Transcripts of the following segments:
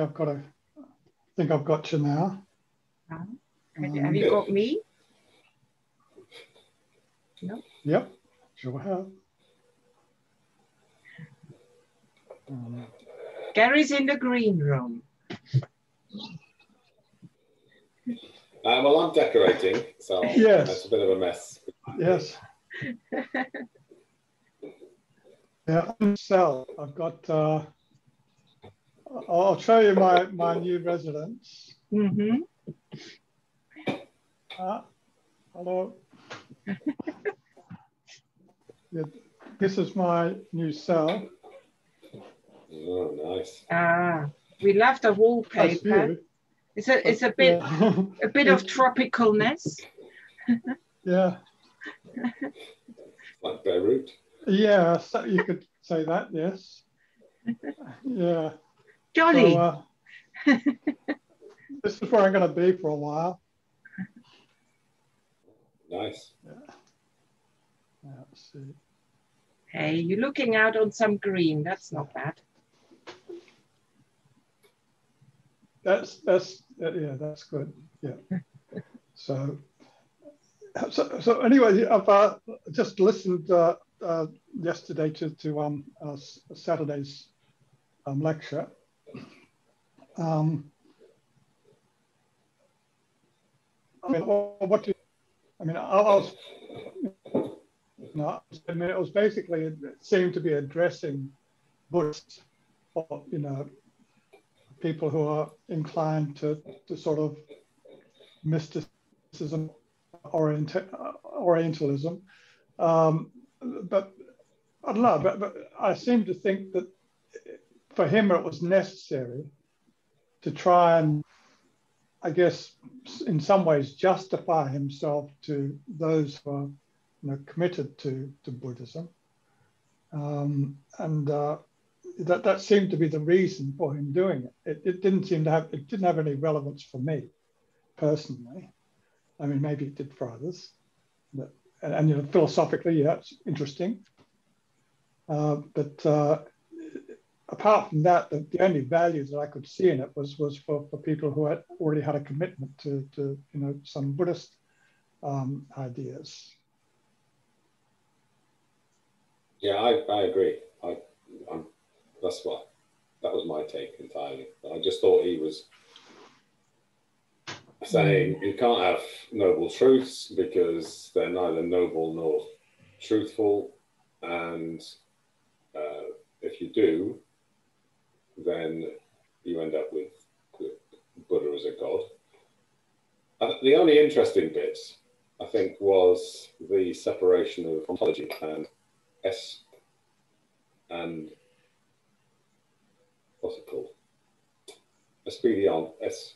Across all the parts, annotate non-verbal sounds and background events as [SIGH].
I've got a, I think I've got you now. Uh, have you got me? No. Yep, sure have. Um, Gary's in the green room. Um, well, I'm decorating, so yes. that's a bit of a mess. Yes. [LAUGHS] yeah, I'm cell. I've got. Uh, I'll show you my my new residence. Mm-hmm. Uh, hello. yeah, this is my new cell. Oh, nice. Ah, we love the wallpaper. It's a it's a bit yeah. a bit of [LAUGHS] tropicalness. yeah. like Beirut. Yeah, so you could say that. Yes. [LAUGHS] Yeah. Jolly. So, uh, [LAUGHS] this is where I'm going to be for a while. Nice. Yeah. yeah let's see. Hey, you're looking out on some green. That's not bad. That's that's yeah, that's good. Yeah. [LAUGHS] So, so, so anyway, I've uh, just listened uh, uh, yesterday to to um, uh, Saturday's um, lecture. Um, I mean, what do you, I mean? I, was, no, I mean, it was basically it seemed to be addressing Buddhists, or you know, people who are inclined to, to sort of mysticism, orient, Orientalism. Um, but I don't know, but, but I seem to think that for him it was necessary to try and, I guess, in some ways justify himself to those who are you know, committed to, to Buddhism. Um, and uh, that, that seemed to be the reason for him doing it. it. It didn't seem to have, it didn't have any relevance for me personally. I mean, maybe it did for others. But, and, and you know, philosophically, yeah, it's interesting. Uh, but uh, apart from that, the, the, only value that I could see in it was was for, for people who had already had a commitment to, to you know some Buddhist um, ideas. Yeah, I, I agree. I, I'm that's what that was my take entirely. I just thought he was saying you can't have noble truths because they're neither noble nor truthful, and uh, if you do, then you end up with, with Buddha as a god. The only interesting bit, I think, was the separation of ontology and S and what's it called? Expedion S.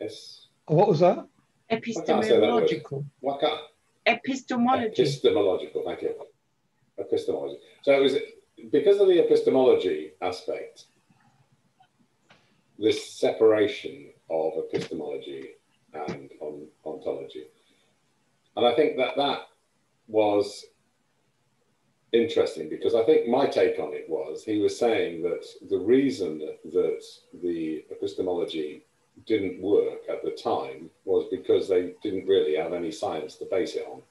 S. What was that? Epistemological. What can't? Epistemology. Epistemological, thank you. Epistemology. So it was because of the epistemology aspect, this separation of epistemology and on, ontology. And I think that that was interesting because I think my take on it was he was saying that the reason that the epistemology didn't work at the time was because they didn't really have any science to base it on.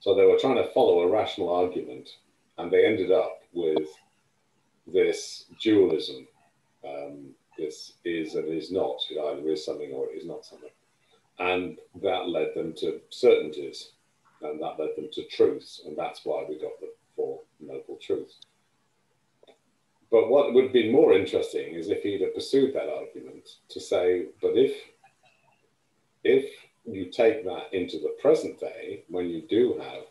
So they were trying to follow a rational argument and they ended up with this dualism. Um, this is and is not. It either is something or it is not something. And that led them to certainties and that led them to truths. And that's why we got the Four noble Truths. But what would be more interesting is if he'd have pursued that argument to say, but if if you take that into the present day, when you do have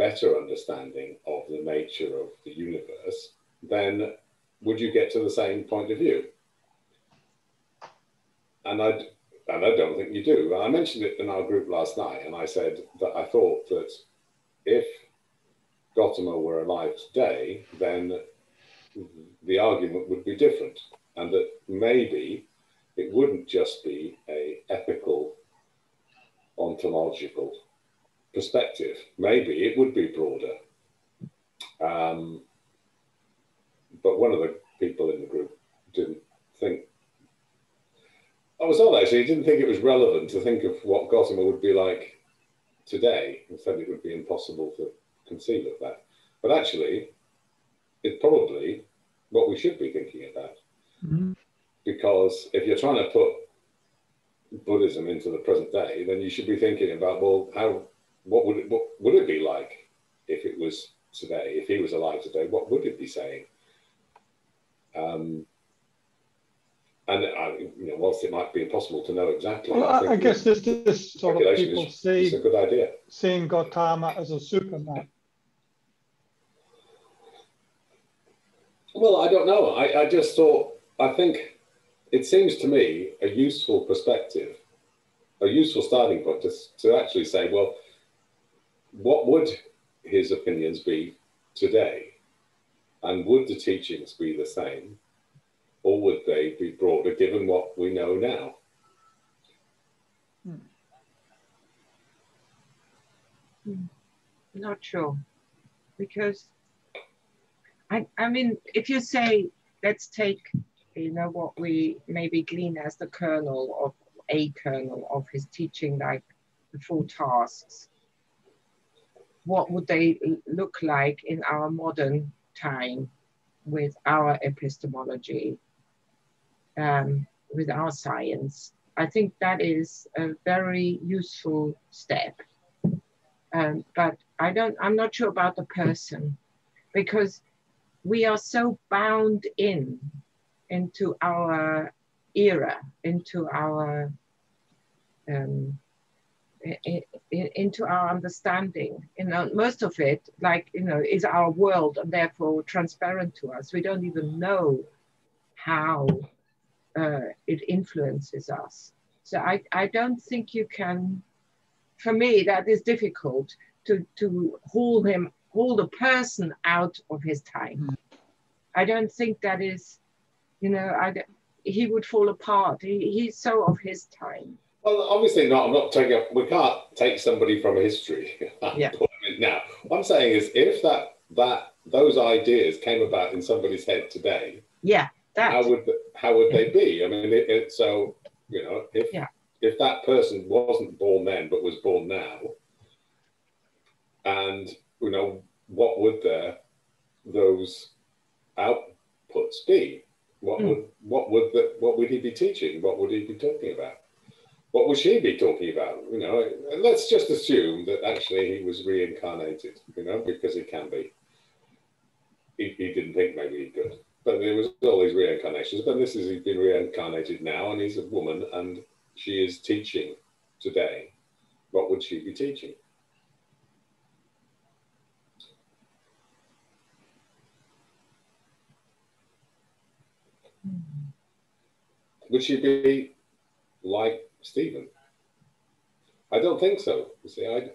better understanding of the nature of the universe, then would you get to the same point of view? And I and I don't think you do. I mentioned it in our group last night, and I said that I thought that if Gautama were alive today, then the argument would be different, and that maybe it wouldn't just be a ethical, ontological perspective. Maybe it would be broader. Um, but one of the people in the group didn't think. I was odd actually. he Didn't think it was relevant to think of what Gotama would be like today, and said it would be impossible to conceive of that. But actually, it's probably what we should be thinking about. Mm-hmm. Because if you're trying to put Buddhism into the present day, then you should be thinking about well, how what would it what would it be like if it was today? If he was alive today, what would it be saying? Um, and I, you know, whilst it might be impossible to know exactly, well, I, I guess this, this sort of people is, see a good idea. seeing Gautama as a superman. Well, I don't know. I, I just thought I think it seems to me a useful perspective, a useful starting point to, to actually say, well, what would his opinions be today? And would the teachings be the same? Or would they be broader given what we know now? Hmm. Not sure. Because, I, I mean, if you say, let's take you know, what we maybe glean as the kernel of a kernel of his teaching, like the four tasks. What would they look like in our modern time with our epistemology, um, with our science? I think that is a very useful step. Um, but I don't, I'm not sure about the person because we are so bound in into our era, into our um, into our understanding. You know, most of it, like you know, is our world and therefore transparent to us. We don't even know how uh, it influences us. So I, I don't think you can. For me, that is difficult to to hold him, hold a person out of his time. Mm. I don't think that is you know, I, he would fall apart. He, he's so of his time. Well, obviously not. I'm not taking. We can't take somebody from history. [LAUGHS] yeah. Now, what I'm saying is, if that that those ideas came about in somebody's head today, yeah, that. how would how would they be? I mean, it, it, so you know, if yeah. if that person wasn't born then but was born now, and you know, what would their those outputs be? What mm. would what would the, what would he be teaching? What would he be talking about? What would she be talking about? You know, let's just assume that actually he was reincarnated. You know, because he can be. He, he didn't think maybe he could, but there was all these reincarnations. But this is he's been reincarnated now, and he's a woman, and she is teaching today. What would she be teaching? Would she be like Stephen? I don't think so. You see, I, I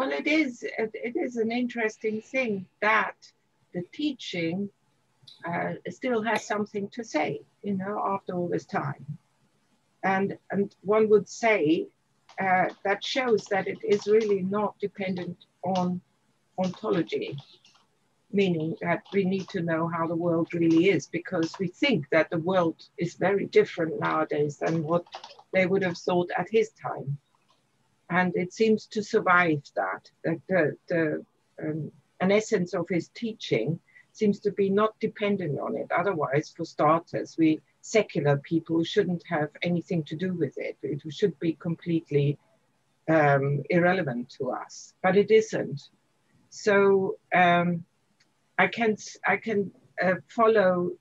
Well, it is. It is an interesting thing that the teaching uh, still has something to say. You know, after all this time, and and one would say uh, that shows that it is really not dependent on ontology, meaning that we need to know how the world really is because we think that the world is very different nowadays than what they would have thought at his time. And it seems to survive that, that the, the um, an essence of his teaching seems to be not dependent on it. Otherwise, for starters, we secular people shouldn't have anything to do with it. It should be completely um, irrelevant to us, but it isn't. So um, I can I can uh, follow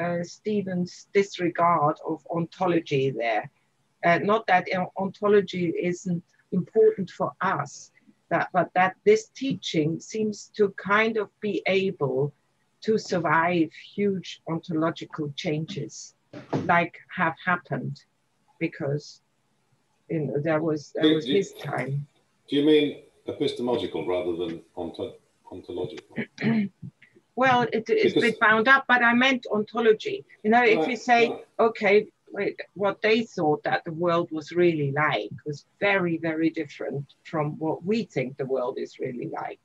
uh, Stephen's disregard of ontology there. Uh, not that ontology isn't important for us, that, but that this teaching seems to kind of be able to survive huge ontological changes like have happened because you know there was there was his time. Do you mean epistemological rather than ontological? [CLEARS THROAT] well, it, it's because, bound up, but I meant ontology. You know, if right, you say, right. okay, what they thought that the world was really like was very, very different from what we think the world is really like.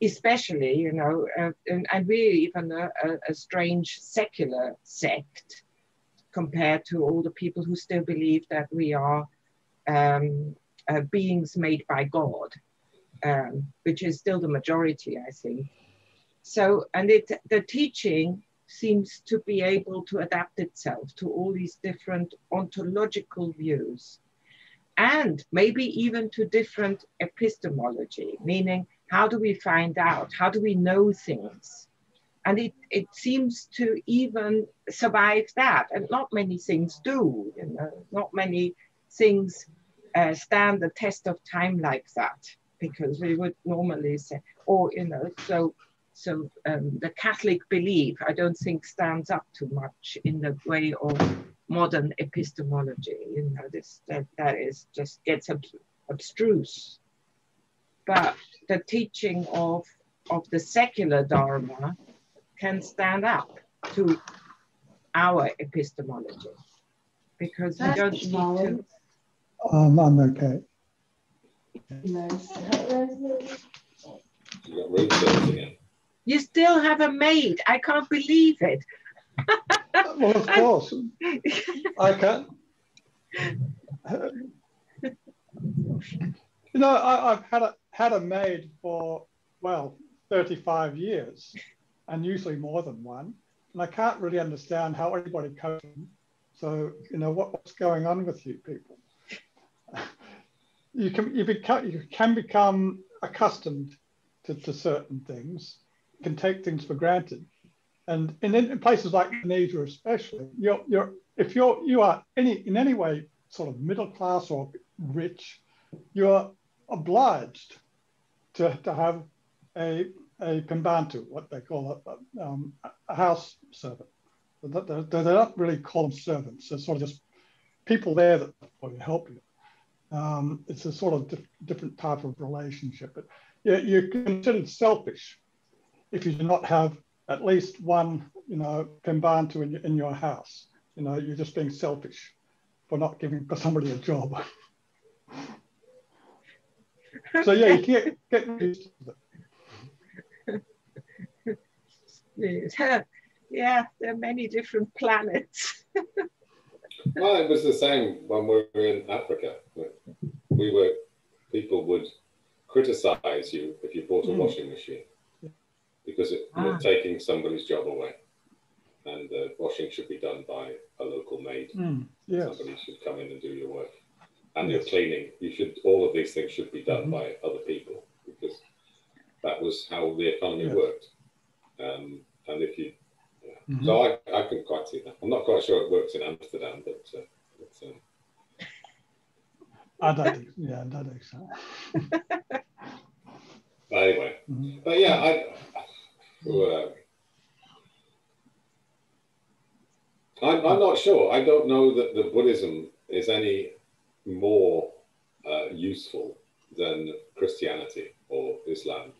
Especially, you know, uh, and, and we're even a, a, a, strange secular sect compared to all the people who still believe that we are um, uh, beings made by God, um, which is still the majority, I think. So, and it, the teaching seems to be able to adapt itself to all these different ontological views and maybe even to different epistemology, meaning how do we find out? How do we know things? And it, it seems to even survive that. And not many things do, you know, not many things uh, stand the test of time like that, because we would normally say, or, you know, so so um, the Catholic belief, I don't think stands up too much in the way of modern epistemology. You know, this that, that is just gets ab abstruse. But the teaching of of the secular Dharma can stand up to our epistemology because we don't need to. Um, I'm okay. You. You still have a maid. I can't believe it. [LAUGHS] well, of course. I can. [LAUGHS] You know, I, have had a had a maid for well 35 years, and usually more than one. And I can't really understand how anybody copes. So you know what, what's going on with you people? [LAUGHS] You can you become you can become accustomed to, to certain things, you can take things for granted. And in, in places like Indonesia, especially, you're, you're, if you're, you are any, in any way sort of middle class or rich, you're obliged to, to have a, a pembantu, what they call a, um, a house servant. They, they, they don't really call them servants. They're sort of just people there that help you. Um, it's a sort of different type of relationship. But you're, you're considered selfish if you do not have at least one, you know, pembantu in, in your house. You know, you're just being selfish for not giving somebody a job. [LAUGHS] so yeah, you can't [LAUGHS] get used to it. [LAUGHS] yeah, there are many different planets. [LAUGHS] well, it was the same when we were in Africa. We were, people would criticize you if you bought a mm. washing machine because it, ah. you're taking somebody's job away. And the washing should be done by a local maid. Mm, yes. Somebody should come in and do your work. And your cleaning, you should all of these things should be done mm-hmm. by other people because that was how the economy worked. Um, and if you, yeah. mm-hmm. so I, I can quite see that. I'm not quite sure it works in Amsterdam, but uh, it's, uh, I don't think, yeah, I don't think so. anyway, mm-hmm. but yeah, I, uh, I'm, I'm not sure. I don't know that the Buddhism is any more uh, useful than Christianity or Islam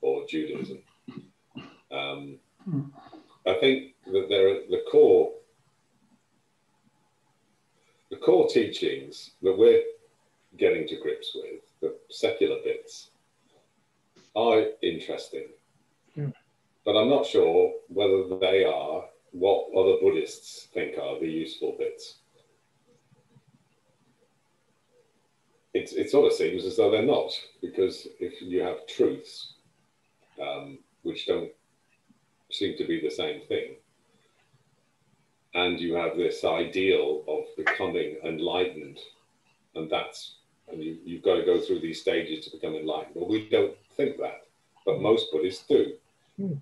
or Judaism. Um, I think that there are the core the core teachings that we're getting to grips with, the secular bits, are interesting but I'm not sure whether they are what other Buddhists think are the useful bits. It, it sort of seems as though they're not, because if you have truths um, which don't seem to be the same thing, and you have this ideal of becoming enlightened, and that's and you, you've got to go through these stages to become enlightened. Well, we don't think that, but most Buddhists do. Hmm.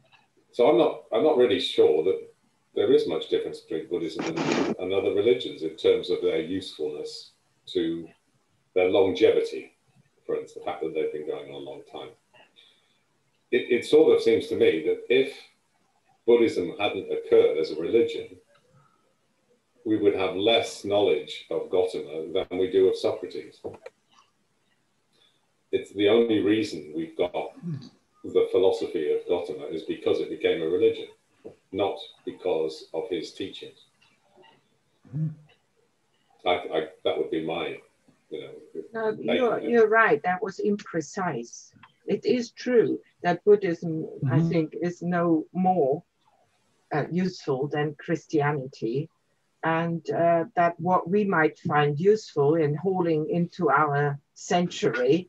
So I'm not I'm not really sure that there is much difference between Buddhism and, and other religions in terms of their usefulness to their longevity, for instance, the fact that they've been going on a long time. It, it sort of seems to me that if Buddhism hadn't occurred as a religion, we would have less knowledge of Gautama than we do of Socrates. It's the only reason we've got the philosophy of Gautama is because it became a religion, not because of his teachings. Mm-hmm. I, I, that would be my, you know. No, you're, you're right. That was imprecise. It is true that Buddhism, mm -hmm. I mm-hmm. think, is no more uh, useful than Christianity, and uh, that what we might find useful in hauling into our century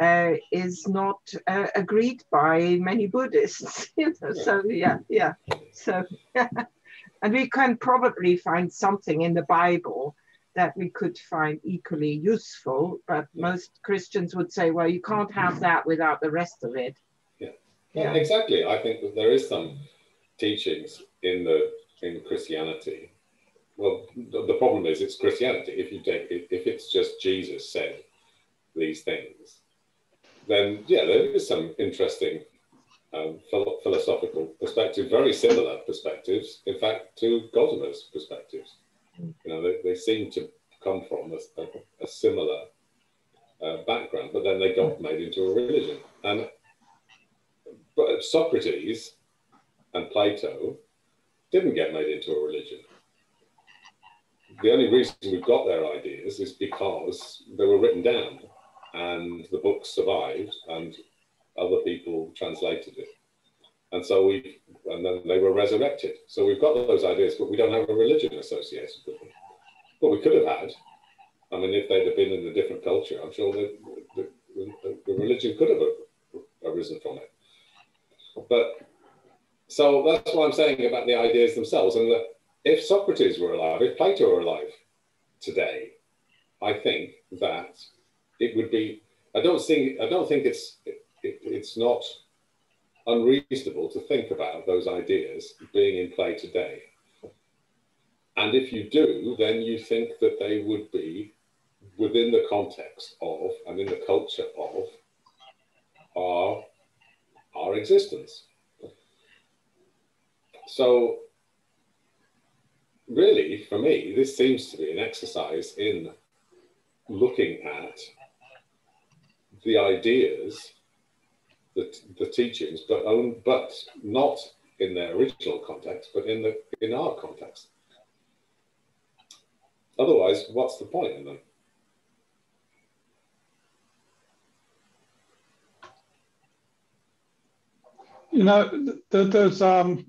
uh, is not uh, agreed by many Buddhists. [LAUGHS] so yeah, yeah. So [LAUGHS] and we can probably find something in the Bible that we could find equally useful, but most Christians would say, well, you can't have that without the rest of it. Yeah, yeah. exactly. I think that there is some teachings in the in Christianity. Well, the, the problem is it's Christianity. If you take if it's just Jesus said these things, then yeah, there is some interesting um, philosophical perspective, very similar perspectives, in fact, to Gautama's perspectives. You know, they, they seem to come from a, a, a similar uh, background, but then they got made into a religion. And but Socrates and Plato didn't get made into a religion. The only reason we've got their ideas is because they were written down and the book survived and other people translated it. And so we, and then they were resurrected. So we've got those ideas, but we don't have a religion associated with them. But we could have had. I mean, if they'd have been in a different culture, I'm sure the, the, the religion could have arisen from it. But so that's what I'm saying about the ideas themselves. And that if Socrates were alive, if Plato were alive today, I think that it would be. I don't think. I don't think it's. It, it's not unreasonable to think about those ideas being in play today. And if you do, then you think that they would be within the context of and in the culture of our, our existence. So, really, for me, this seems to be an exercise in looking at the ideas the, the teachings, but own, but not in their original context, but in the in our context. Otherwise, what's the point in them? You know, th there's um,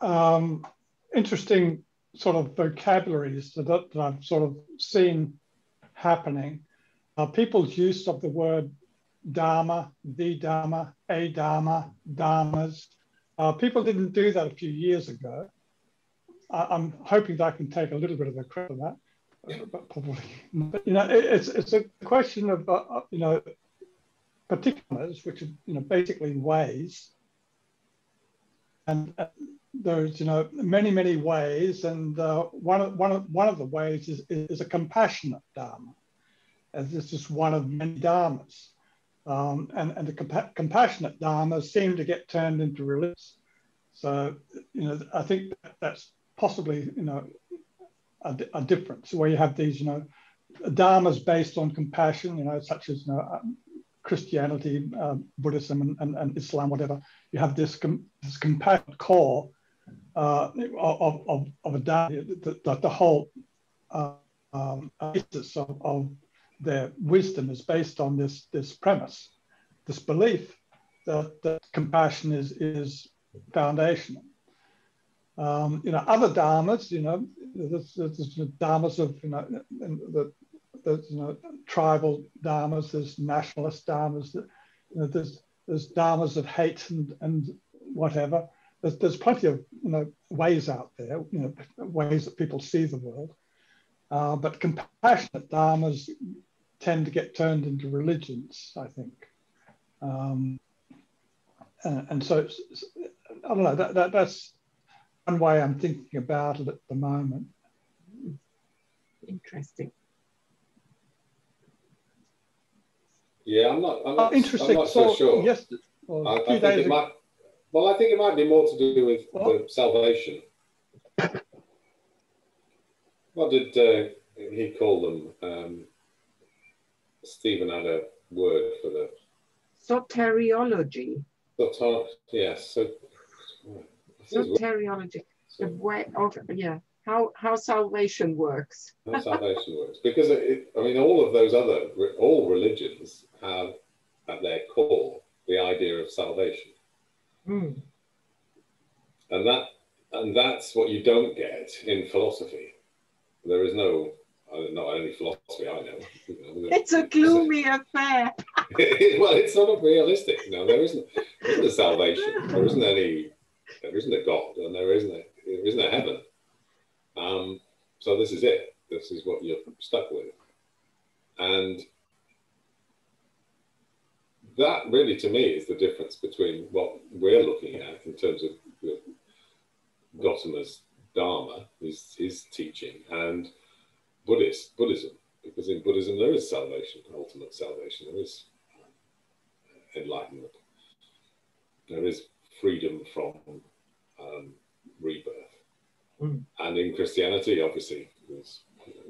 um, interesting sort of vocabularies that, that I've sort of seen happening. Uh, people's use of the word Dharma, the Dharma, a Dharma, Dharmas. Uh, people didn't do that a few years ago. I, am hoping that I can take a little bit of the credit for that, but probably. But, you know, it, it's it's a question of uh, uh, you know particulars, which are you know basically ways, and uh, there's you know many many ways, and uh, one of one of one of the ways is is a compassionate dharma, as this is one of many dharmas. Um, and, and the compa compassionate dharmas seem to get turned into religions. So, you know, I think that's possibly, you know, a, difference where you have these, you know, dharmas based on compassion, you know, such as, you know, um, Christianity, uh, Buddhism, and, and, and, Islam, whatever. You have this, com this compassionate core uh, of, of, of a dharma, the, the, the whole uh, um, basis of, of their wisdom is based on this, this premise, this belief that, that compassion is, is foundational. Um, you know, other dharmas, you know, there's, dharmas of, you know, the, you know, tribal dharmas, there's nationalist dharmas, you know, there's, there's dharmas of hate and, and whatever. There's, there's plenty of, you know, ways out there, you know, ways that people see the world. Uh, but compassionate dharmas tend to get turned into religions, I think. Um, and, and, so, I don't know, that, that, that's one way I'm thinking about it at the moment. Interesting. Yeah, I'm not, I'm not, oh, interesting. I'm not so, so sure. Yes, well, I, I think it might, well, I think it might be more to do with the salvation. what did uh, he call them? Um, Stephen had a word for the soteriology. Soter, yes. So, soteriology. The way of yeah. how how salvation works. how salvation works, because it, I mean, all of those other all religions have at their core the idea of salvation, Mm. and that and that's what you don't get in philosophy. There is no, not only philosophy I know. It's a gloomy affair. [LAUGHS] well, it's not realistic. No, there isn't. There isn't a salvation. There isn't any. There isn't a God, and there isn't a, there isn't a heaven. Um, so this is it. This is what you're stuck with, and that really, to me, is the difference between what we're looking at in terms of you know, Gotama's Dharma, his his teaching, and Buddhist Buddhism. Because in Buddhism there is salvation, ultimate salvation. There is enlightenment. There is freedom from um, rebirth. Mm. And in Christianity, obviously, there's you know,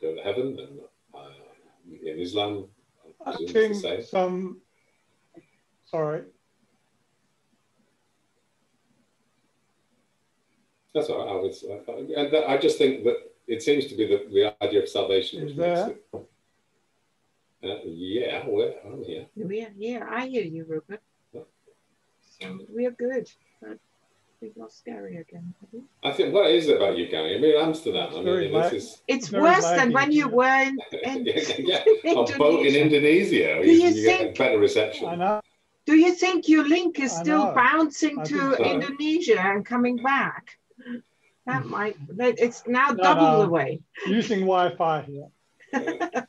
go to heaven, and uh, in Islam, I I presume it's the think same. some, sorry, That's all right. I was, I, and I just think that it seems to be the, the idea of salvation. Is there? it- Uh, yeah, well, I'm here. We're here. I hear you, Rupert. So we're good. But we lost Gary again. I think what is it about you, Gary? I mean, Amsterdam. It's I mean, this is It's worse than when you were in, [LAUGHS] [LAUGHS] in yeah, a boat in Indonesia. Indonesia. Do you you, get think- better reception. I know, Do you think your link is still bouncing I to so. Indonesia and coming back? That hmm. might, that- it's now No, double no. the way. using Wi-Fi here, [LAUGHS]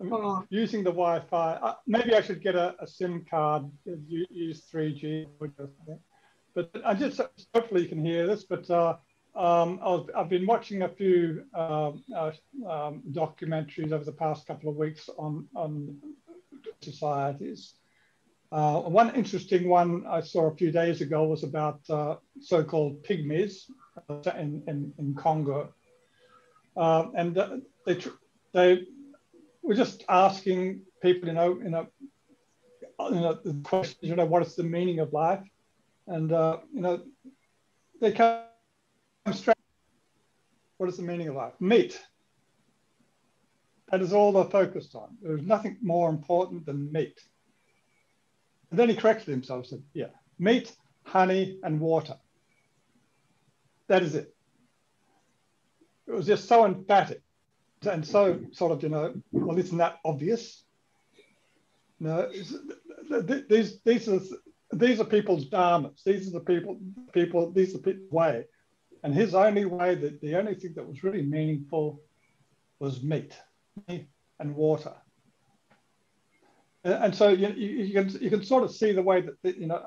Yeah. Oh, using the Wi-Fi. Uh, maybe I should get a, a SIM card, use 3G. But I just, hopefully you can hear this, but uh, um, I was, I've been watching a few um, uh, um, documentaries over the past couple of weeks on, on societies. Uh, one interesting one I saw a few days ago was about uh, so-called pygmies uh, in, in, in Congo. Uh, and uh, they, tr- they were just asking people, you know, you know, you know, the question, you know, what is the meaning of life? And, uh, you know, they come straight, what is the meaning of life? Meat. That is all they're focused on. There's nothing more important than meat. And then he corrected himself and said, yeah, meat, honey, and water. That is it. It was just so emphatic and so sort of, you know, well, isn't that obvious? No, these these are these are people's dharmas. These are the people people. These are people's way, and his only way that the only thing that was really meaningful was meat and water. And, so you, you, can you can sort of see the way that, you know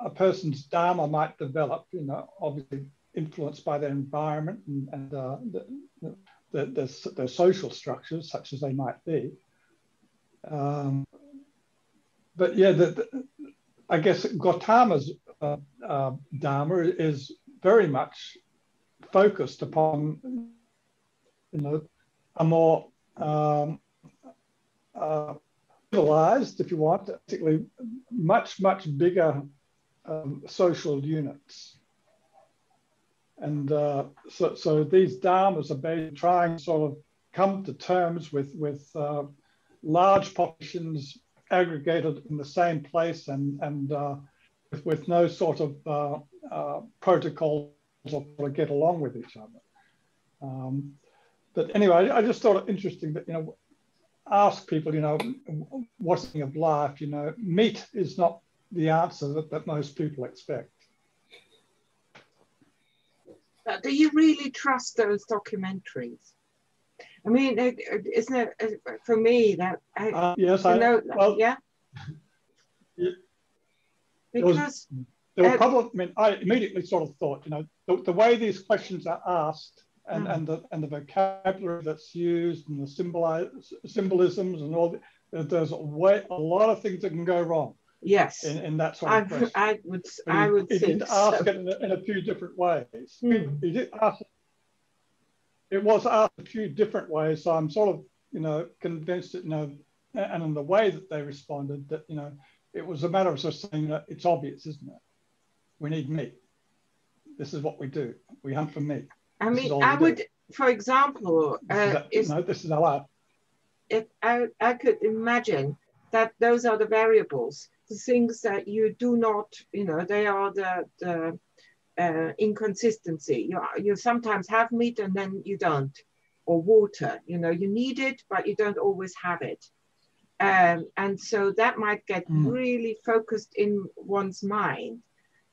a, a person's dharma might develop. You know, obviously influenced by their environment and, and uh, the, the, the, the social structures, such as they might be. Um, but yeah, the, the, I guess Gautama's uh, uh, Dharma is very much focused upon, you know, a more um, uh, civilized, if you want, particularly much, much bigger um, social units. And uh, so, so these dharmas are trying to sort of come to terms with, with uh, large populations aggregated in the same place and, and uh, with, with no sort of uh, uh, protocols or get along with each other. Um, but anyway, I just thought it interesting that, you know, ask people, you know, what's of life? You know, meat is not the answer that, that most people expect. But do you really trust those documentaries? I mean, isn't it uh, for me that I, Uh, yes, I, know, well, yeah. Yeah. It was- Because there were Uh, probably, I mean, I immediately sort of thought, you know, the, the way these questions are asked and, Mm. and, the, and the vocabulary that's used and the symboli- symbolisms and all, the, there's a, way, a lot of things that can go wrong yes, in, in that sort I, of question. I would I would he think ask so. it in a, in a few different ways. Hmm. He did ask, it was asked a few different ways, so I'm sort of, you know, convinced that, you know, and in the way that they responded, that, you know, it was a matter of just saying that it's obvious, isn't it? We need meat. This is what we do. We hunt for meat. I mean, I would, do. for example, uh, is, no, this is our. If I, I could imagine that those are the variables, the things that you do not, you know, they are the, the uh, inconsistency. You, you sometimes have meat and then you don't, or water, you know, you need it, but you don't always have it. Um, and so that might get mm. really focused in one's mind.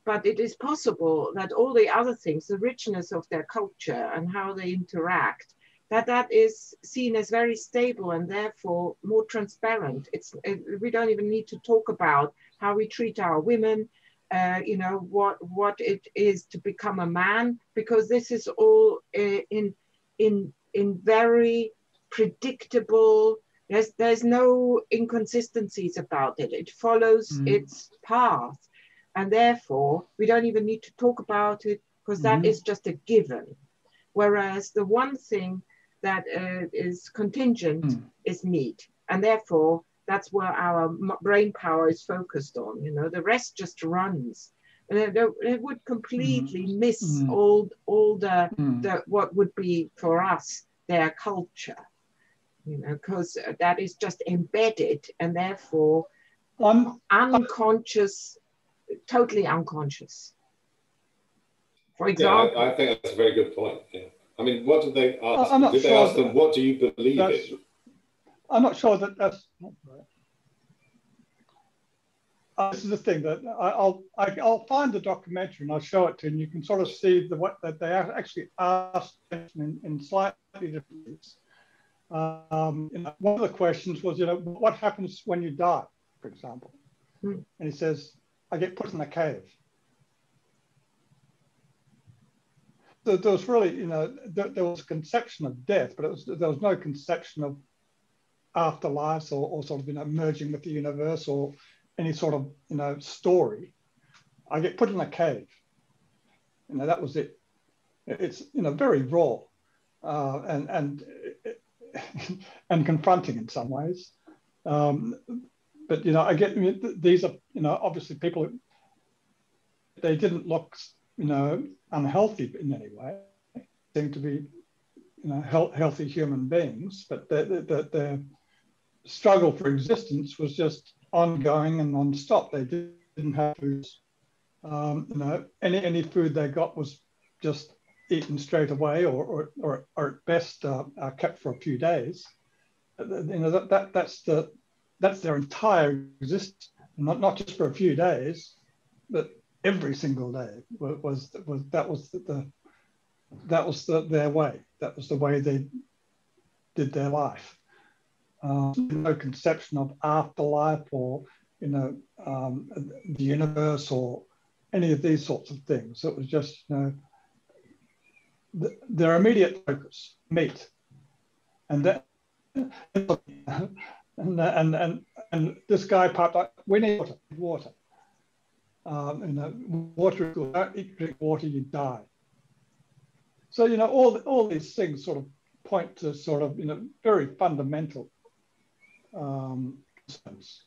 But it is possible that all the other things, the richness of their culture and how they interact, that that is seen as very stable and therefore more transparent. It's it, we don't even need to talk about how we treat our women, uh, you know what what it is to become a man, because this is all uh, in in in very predictable there's, there's no inconsistencies about it. It follows mm. its path. And therefore, we don't even need to talk about it because mm. that mm-hmm. just a given. Whereas the one thing that uh, is contingent mm. is meat. And therefore, that's where our brain power is focused on. You know, the rest just runs. And it, it would completely mm. miss mm. all, all the, mm. the, what would be for us their culture you know, because that is just embedded and therefore um, unconscious, totally unconscious. For example, yeah, I, I, think that's a very good point. Yeah. I mean, what did they ask? I'm not did sure they ask them, what do you believe in? I'm not sure that that's uh, this is the thing that I, will I, will i will find the documentary and I'll show it to you, and you can sort of see the what that they actually asked in, in slightly different ways. Um, one of the questions was, you know, what happens when you die, for example? Hmm. And he says, I get put in a cave. So there was really, you know, there, there was a conception of death, but was, there was no conception of afterlife or, or sort of, you know, merging with the universe or any sort of, you know, story. I get put in a cave. You know, that was it. It's, you know, very raw. Uh, and and [LAUGHS] and confronting in some ways. Um, but you know, I get these are you know obviously people. They didn't look you know unhealthy in any way. Seemed to be you know health, healthy human beings, but the, the, the, struggle for existence was just ongoing and non-stop. They didn't have food. Um, you know, any any food they got was just eaten straight away or, or, or, or at best uh, uh, kept for a few days. Uh, you know, that, that, that's, the, that's their entire existence, not, not just for a few days, but every single day was, was, that was the, the that was the, their way. That was the way they did their life. Um, no conception of afterlife or you know um, the universe or any of these sorts of things. It was just you know their immediate focus, meat. And then, and, and, and, and this guy piped up, we need water, water. Um, you know, water good. Drink water, you die. So, you know, all, all these things sort of point to sort of, you know, very fundamental um, concerns.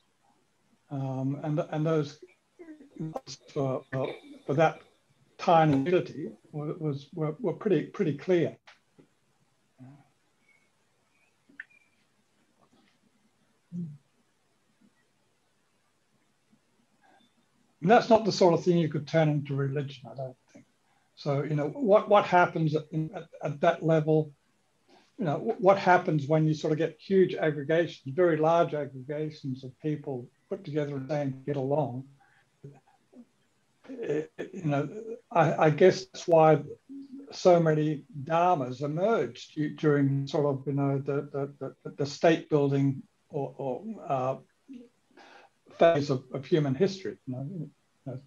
Um, and, and those, for, for that tiny ability was, were, were pretty pretty clear. And that's not the sort of thing you could turn into religion, I don't think. So, you know, what, what happens at, at, at that level, you know, what happens when you sort of get huge aggregations, very large aggregations of people put together and saying get along, you know, I, I, guess that's why so many dharmas emerged during sort of, you know, the, the, the, the state building or, or uh, phase of, of, human history, you know, know,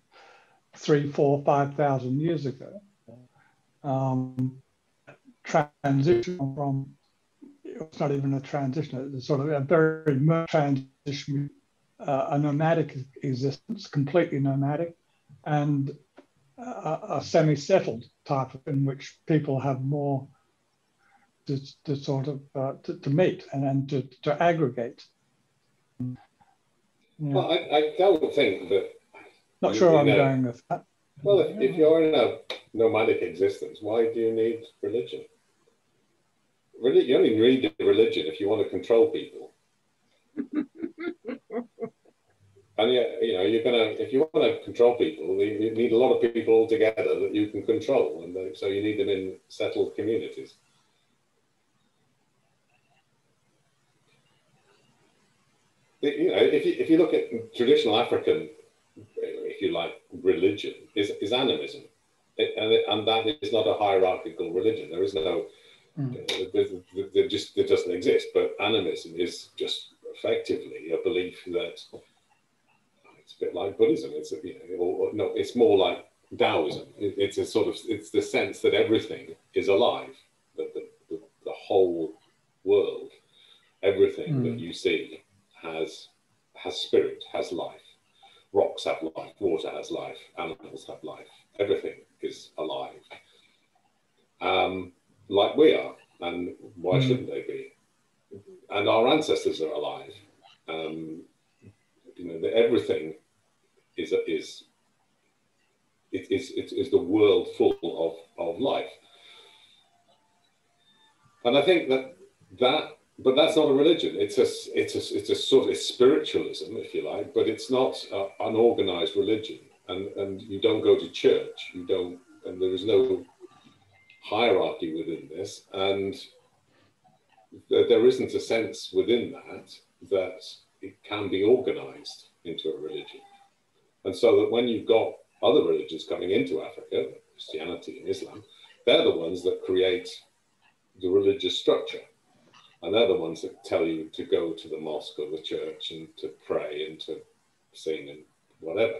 three, four, five thousand years ago. Um, transition from, it's not even a transition, it's sort of a very transition, uh, a nomadic existence, completely nomadic and a, a semi-settled type in which people have more to, to sort of uh, to, to, meet and, and to, to aggregate. Yeah. Well, I, I don't think that. Not sure I'm going with that. Well, if, if you're in a nomadic existence, why do you need religion? Really, you only need religion if you want to control people. [LAUGHS] and yeah, you know, you're gonna if you want to control people, you need a lot of people together that you can control, and so you need them in settled communities. You know, if you, if you look at traditional African, if you like, religion, is, is animism. It, and, it, and that is not a hierarchical religion. There is no, mm. there, there, just there doesn't exist. But animism is just effectively a belief that it's a bit like Buddhism. It's a, you know, or, no, it's more like Taoism. It, it's a sort of it's the sense that everything is alive, that the, the, the whole world, everything mm. that you see has has spirit, has life. Rocks have life, water has life, animals have life. Everything is alive, um, like we are. And why mm. shouldn't they be? And our ancestors are alive. Um, you know, the, everything is is it is it is the world full of of life. And I think that that but that's not a religion. It's a it's a it's a sort of spiritualism, if you like, but it's not an organized religion. And and you don't go to church. You don't, and there is no hierarchy within this, and there isn't a sense within that that it can be organized into a religion. And so that when you've got other religions coming into Africa, Christianity and Islam, they're the ones that create the religious structure and they're the ones that tell you to go to the mosque or the church and to pray and to sing and whatever,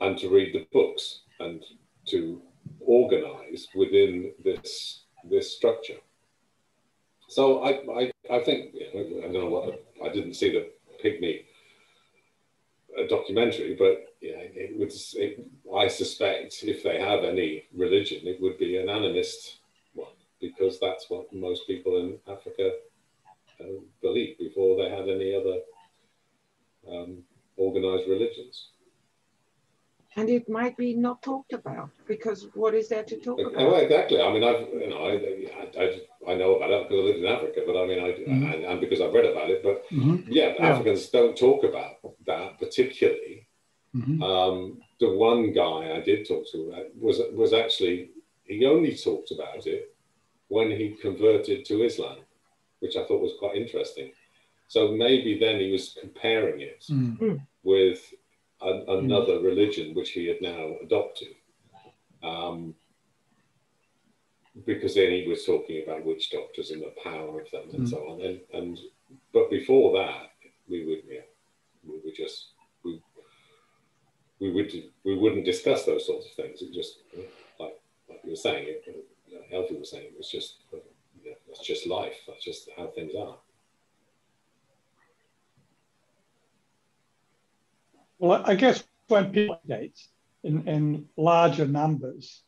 and to read the books and to organize within this this structure. So I, I, I think I don't know what I didn't see the pygmy uh, documentary, but yeah, it would. It, I suspect if they have any religion, it would be an animist because that's what most people in Africa uh, believed before they had any other um, organized religions. And it might be not talked about because what is there to talk about? Well, exactly. I mean, I've you know, I, I, I know about it because I lived in Africa, but I mean, I mm-hmm. and, and, because I've read about it. But mm-hmm. yeah, yeah, Africans don't talk about that particularly. Mm-hmm. Um, the one guy I did talk to was was actually he only talked about it when he converted to Islam, which I thought was quite interesting. So maybe then he was comparing it mm. with another mm. religion which he had now adopted. Um, because then he was talking about witch doctors and the power of them and mm. so on. And, and but before that, we would yeah, we would just we we would we wouldn't discuss those sorts of things. It just like like you were saying, it, Elfie was saying, it's just yeah, that's just life. That's just how things are. Well, I guess when people date in, in larger numbers,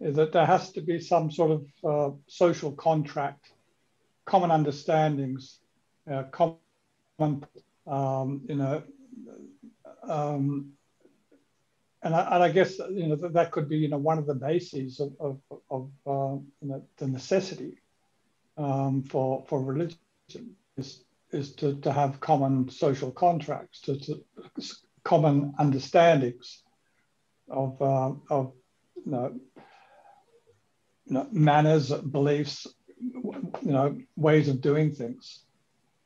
is that there has to be some sort of uh, social contract, common understandings, uh, common, um, you know, um, and I, and I, guess you know that, that could be you know one of the bases of of, of uh, you know, the necessity um, for for religion is is to, to have common social contracts, to, to common understandings of uh, of you know, you know, manners, beliefs, you know ways of doing things.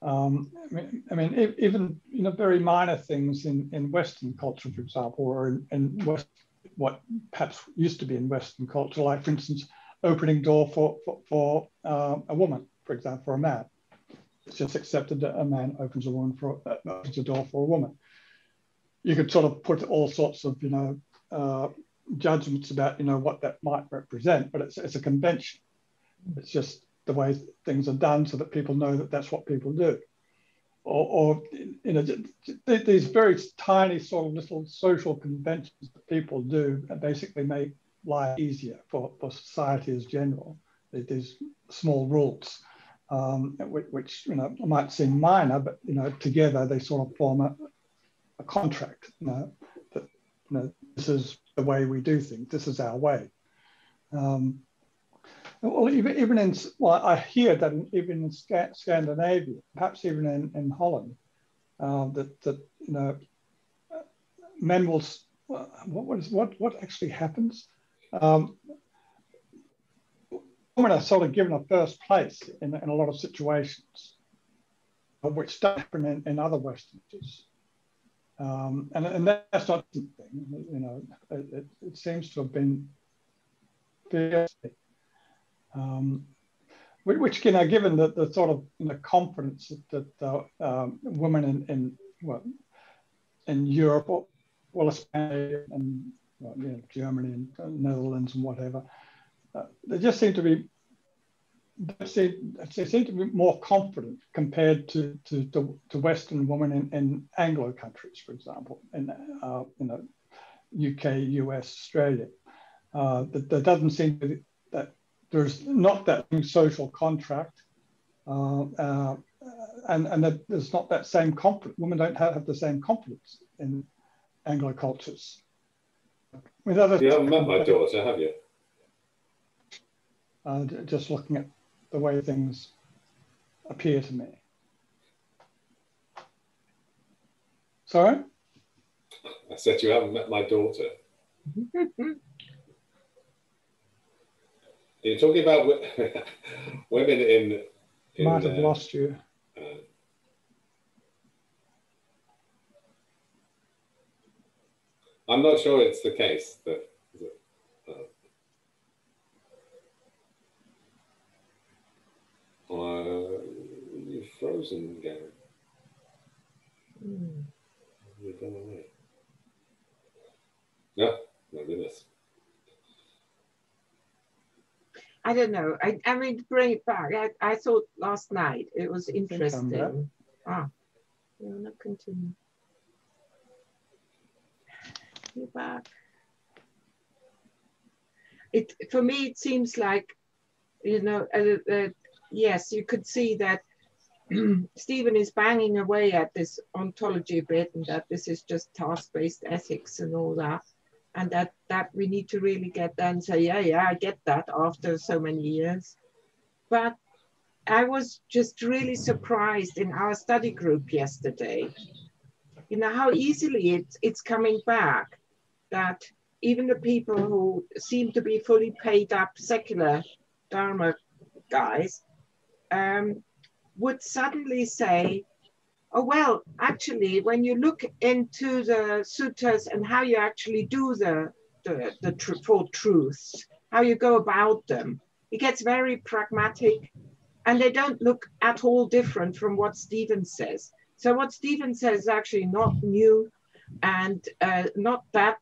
Um, I mean, I mean, even you know, very minor things in, in Western culture, for example, or in, in West, what perhaps used to be in Western culture, like for instance, opening door for for, for uh, a woman, for example, for a man. It's just accepted that a man opens a woman for uh, opens a door for a woman. You could sort of put all sorts of you know uh, judgments about you know what that might represent, but it's it's a convention. It's just the way things are done so that people know that that's what people do. Or, or you know, these very tiny sort of little social conventions that people do basically make life easier for, for society as general. These small rules, um, which, which, you know might seem minor, but you know together they sort of form a, a contract. You know, that you know, this is the way we do things. This is our way. Um, well, even, even in, well, I hear that even in Scandinavia, perhaps even in, in Holland, uh, that, that, you know, men will, what, what, is, what, what actually happens? Um, women are sort of given a first place in, in a lot of situations, which don't happen in, in other Western countries. Um, and, and that's not the thing, you know, it, it seems to have been um, which, you know, given the, the sort of know, confidence that, uh, um, women in, in, well, in Europe, or, well, Spain and well, you know, Germany and Netherlands and whatever, uh, they just seem to be they seem, they seem to be more confident compared to, to, to, to Western women in, in, Anglo countries, for example, in uh, you know, UK, US, Australia. Uh, that doesn't seem to there's not that social contract, uh, uh, and and that there's not that same confidence. Women don't have, have the same confidence in Anglo cultures. With other you haven't met my daughter, have you? Uh, just looking at the way things appear to me. Sorry? I said you haven't met my daughter. [LAUGHS] You're talking about [LAUGHS] women in. in Might have uh, lost you. Uh, I'm not sure it's the case that Uh, you're frozen, Gary. Mm. You've gone away. No, my goodness. I don't know. I, I mean, to bring it back, I, I thought last night it was interesting. Ah, you want to continue? You're back. It for me, it seems like, you know, uh, uh, yes, you could see that [CLEARS THROAT] Stephen is banging away at this ontology a bit and that this is just task-based ethics and all that. And that, that we need to really get there and say, yeah, yeah, I get that after so many years. But I was just really surprised in our study group yesterday, you know, how easily it's, it's coming back that even the people who seem to be fully paid up secular Dharma guys um, would suddenly say, oh, well, actually, when you look into the sutras and how you actually do the, the, the tr four truths, how you go about them, it gets very pragmatic and they don't look at all different from what Stephen says. So what Stephen says is actually not new and uh, not that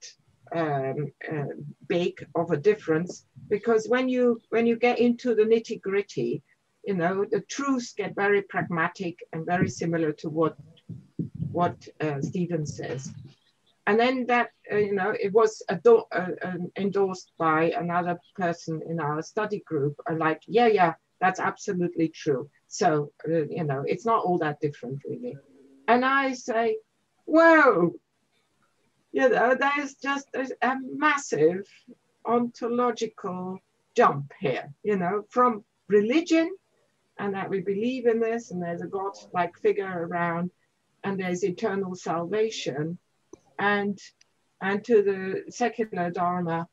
um, uh, big of a difference because when you when you get into the nitty gritty, you know, the truths get very pragmatic and very similar to what what uh, Stephen says. And then that, uh, you know, it was uh, endorsed by another person in our study group, like, yeah, yeah, that's absolutely true. So, uh, you know, it's not all that different, really. And I say, whoa, you know, there's just there's a massive ontological jump here, you know, from religion and that we believe in this and there's a God-like figure around and there's eternal salvation. And and to the secular dharma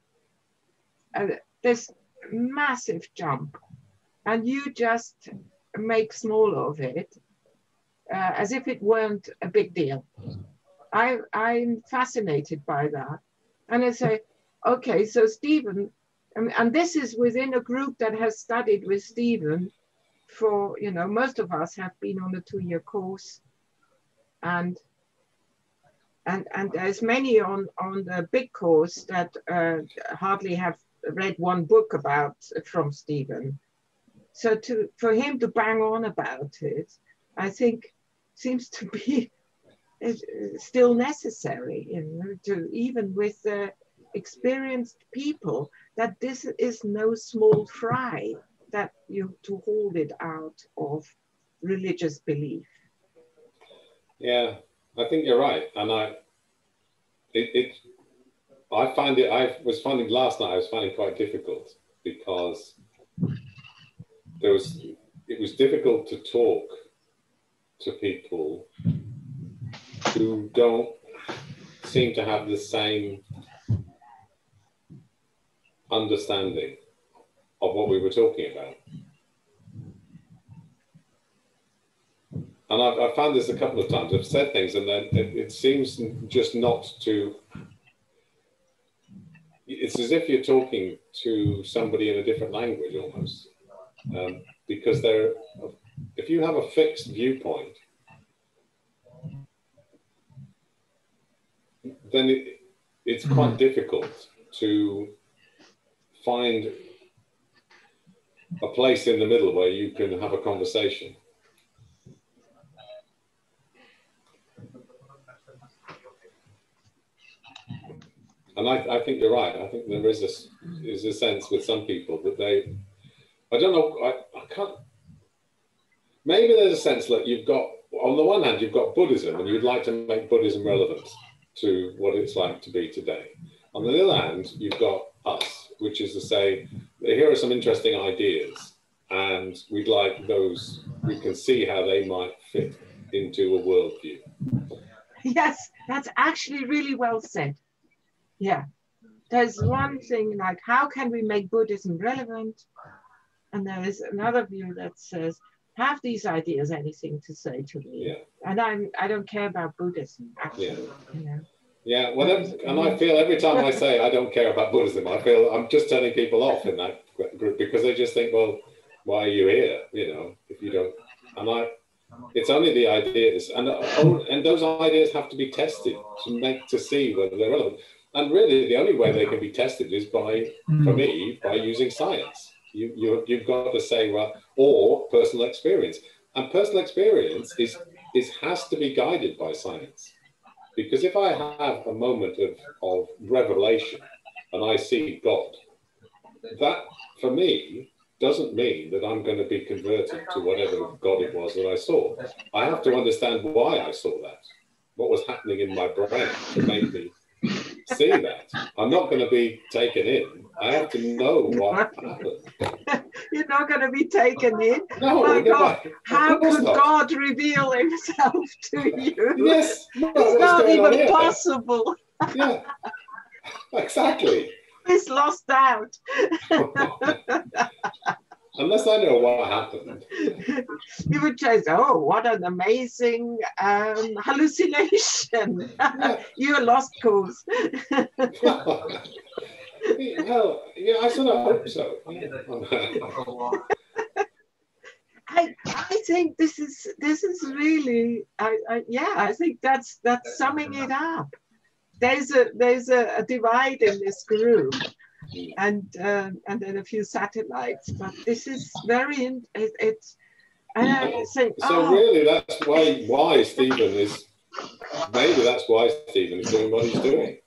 uh, this massive jump and you just make small of it uh, as if it weren't a big deal. I, i'm fascinated by that. And i say okay so stephen and this is within a group that has studied with stephen for, you know, most of us have been on the two-year course and and and there's many on on the big course that uh, hardly have read one book about from Stephen. So to for him to bang on about it, I think seems to be [LAUGHS] still necessary, you know, to even with uh, experienced people that this is no small fry that you to hold it out of religious belief. Yeah, I think you're right, and I it, it I find it. I was finding last night. I was finding quite difficult because there was. It was difficult to talk to people who don't seem to have the same understanding of what we were talking about. And I've, I've found this a couple of times. I've said things, and then it, it seems just not to. It's as if you're talking to somebody in a different language almost, um, because they're. If you have a fixed viewpoint, then it, it's quite difficult to find a place in the middle where you can have a conversation. And I, I think you're right. I think there is a, is a sense with some people that they, I don't know, I, I can't, maybe there's a sense that you've got, on the one hand, you've got Buddhism and you'd like to make Buddhism relevant to what it's like to be today. On the other hand, you've got us, which is to say, here are some interesting ideas, and we'd like those, we can see how they might fit into a worldview. Yes, that's actually really well said. Yeah. There's one thing like, how can we make Buddhism relevant? And there is another view that says, have these ideas anything to say to me? Yeah. And I'm I don't care about Buddhism actually. Yeah. You know. Yeah, well, and I feel every time I say I don't care about Buddhism, I feel I'm just turning people off in that group because they just think, well, why are you here? You know, if you don't, and I, it's only the ideas, and oh, and those ideas have to be tested to make to see whether they're relevant. And really, the only way they can be tested is by, for me, by using science. You, you you've got to say well, or personal experience, and personal experience is is has to be guided by science because if I have a moment of, of revelation and I see God, that for me doesn't mean that I'm going to be converted to whatever God it was that I saw. I have to understand why I saw that, what was happening in my brain to make me see that. I'm not going to be taken in. I have to know what [LAUGHS] happened. You're not going to be taken in. No, My God, how could not. God reveal himself [LAUGHS] to you? Yes, no, It's not even possible. Yeah, exactly. It's lost out. [LAUGHS] Unless I know what happened. you would say, oh, what an amazing um, hallucination. You're lost cause. Hell, yeah, I sort of hope so. I, I think this is this is really I, I yeah I think that's that's summing it up. There's a there's a, a divide in this group, and um, and then a few satellites. But this is very in, it, it's and I think So oh, really, that's why why Stephen is maybe that's why Stephen is doing what he's doing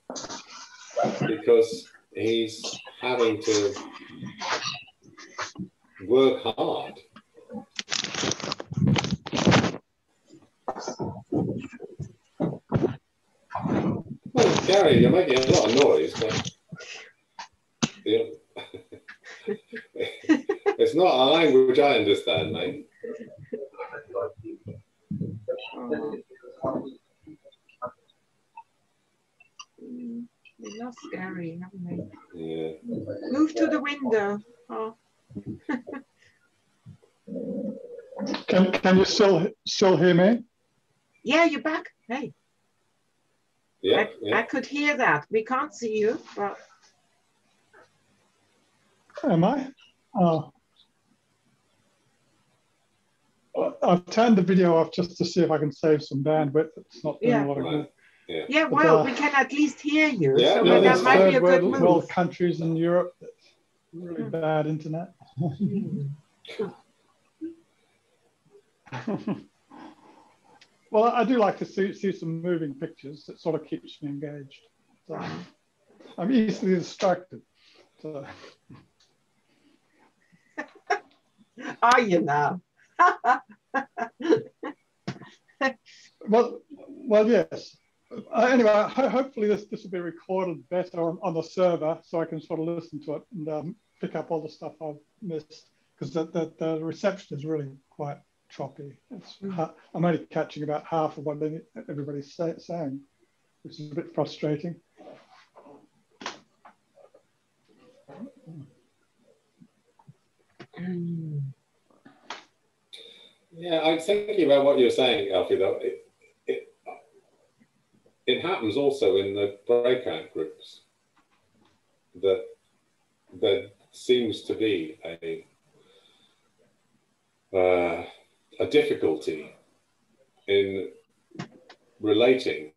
because he's having to work hard. Well, Gary, you're making a lot of noise, but [LAUGHS] it's not a language I understand, mate. Oh. Mm, we haven't we? Yeah. Move to the window. Oh. [LAUGHS] Can, can you still still hear me? Yeah, you're back. Hey, Yeah, I, I could hear that. We can't see you, but Am I? Oh. I've turned the video off just to see if I can save some bandwidth. It's not doing Yeah. a lot of good. Right. yeah, well, uh, we can at least hear you. Yeah, so no, that there's might be a good world, move. world countries in Europe that's really Hmm. bad internet. Mm. [LAUGHS] well, I do like to see, see some moving pictures. It sort of keeps me engaged. So I'm easily distracted. So, [LAUGHS] Are you now? [LAUGHS] well, well, yes. Uh, anyway, ho hopefully this, this will be recorded better on, on, the server so I can sort of listen to it and um, pick up all the stuff I've missed because the, the, the, reception is really quite choppy. Mm. I'm only catching about half of what everybody's say, saying, which is a bit frustrating. Yeah, I'm thinking about what you're saying, Alfie, though. It, it, it happens also in the breakout groups that there seems to be a, uh, a difficulty in relating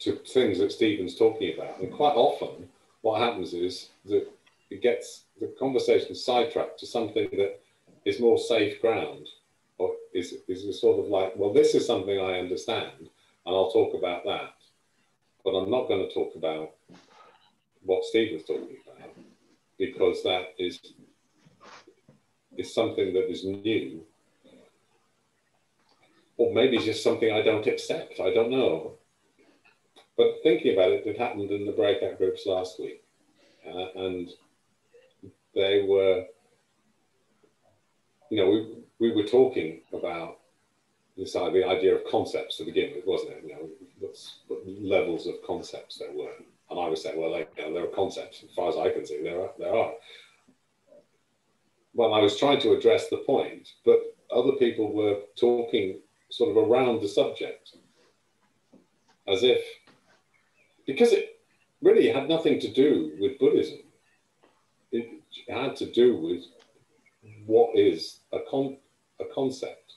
to things that Stephen's talking about. And quite often, what happens is that it gets the conversation sidetracked to something that is more safe ground, is is sort of like, well, this is something I understand, and I'll talk about that, but I'm not going to talk about what Steve was talking about because that is is something that is new, or maybe just something I don't accept. I don't know. But thinking about it, it happened in the breakout groups last week, uh, and they were, you know, we, we were talking about this the idea of concepts to begin with, wasn't it? You know, what levels of concepts there were. And I was saying, well, like, you know, there are concepts. As far as I can see, there are. There are. Well, I was trying to address the point, but other people were talking sort of around the subject as if, because it really had nothing to do with Buddhism it had to do with what is a, con- a concept.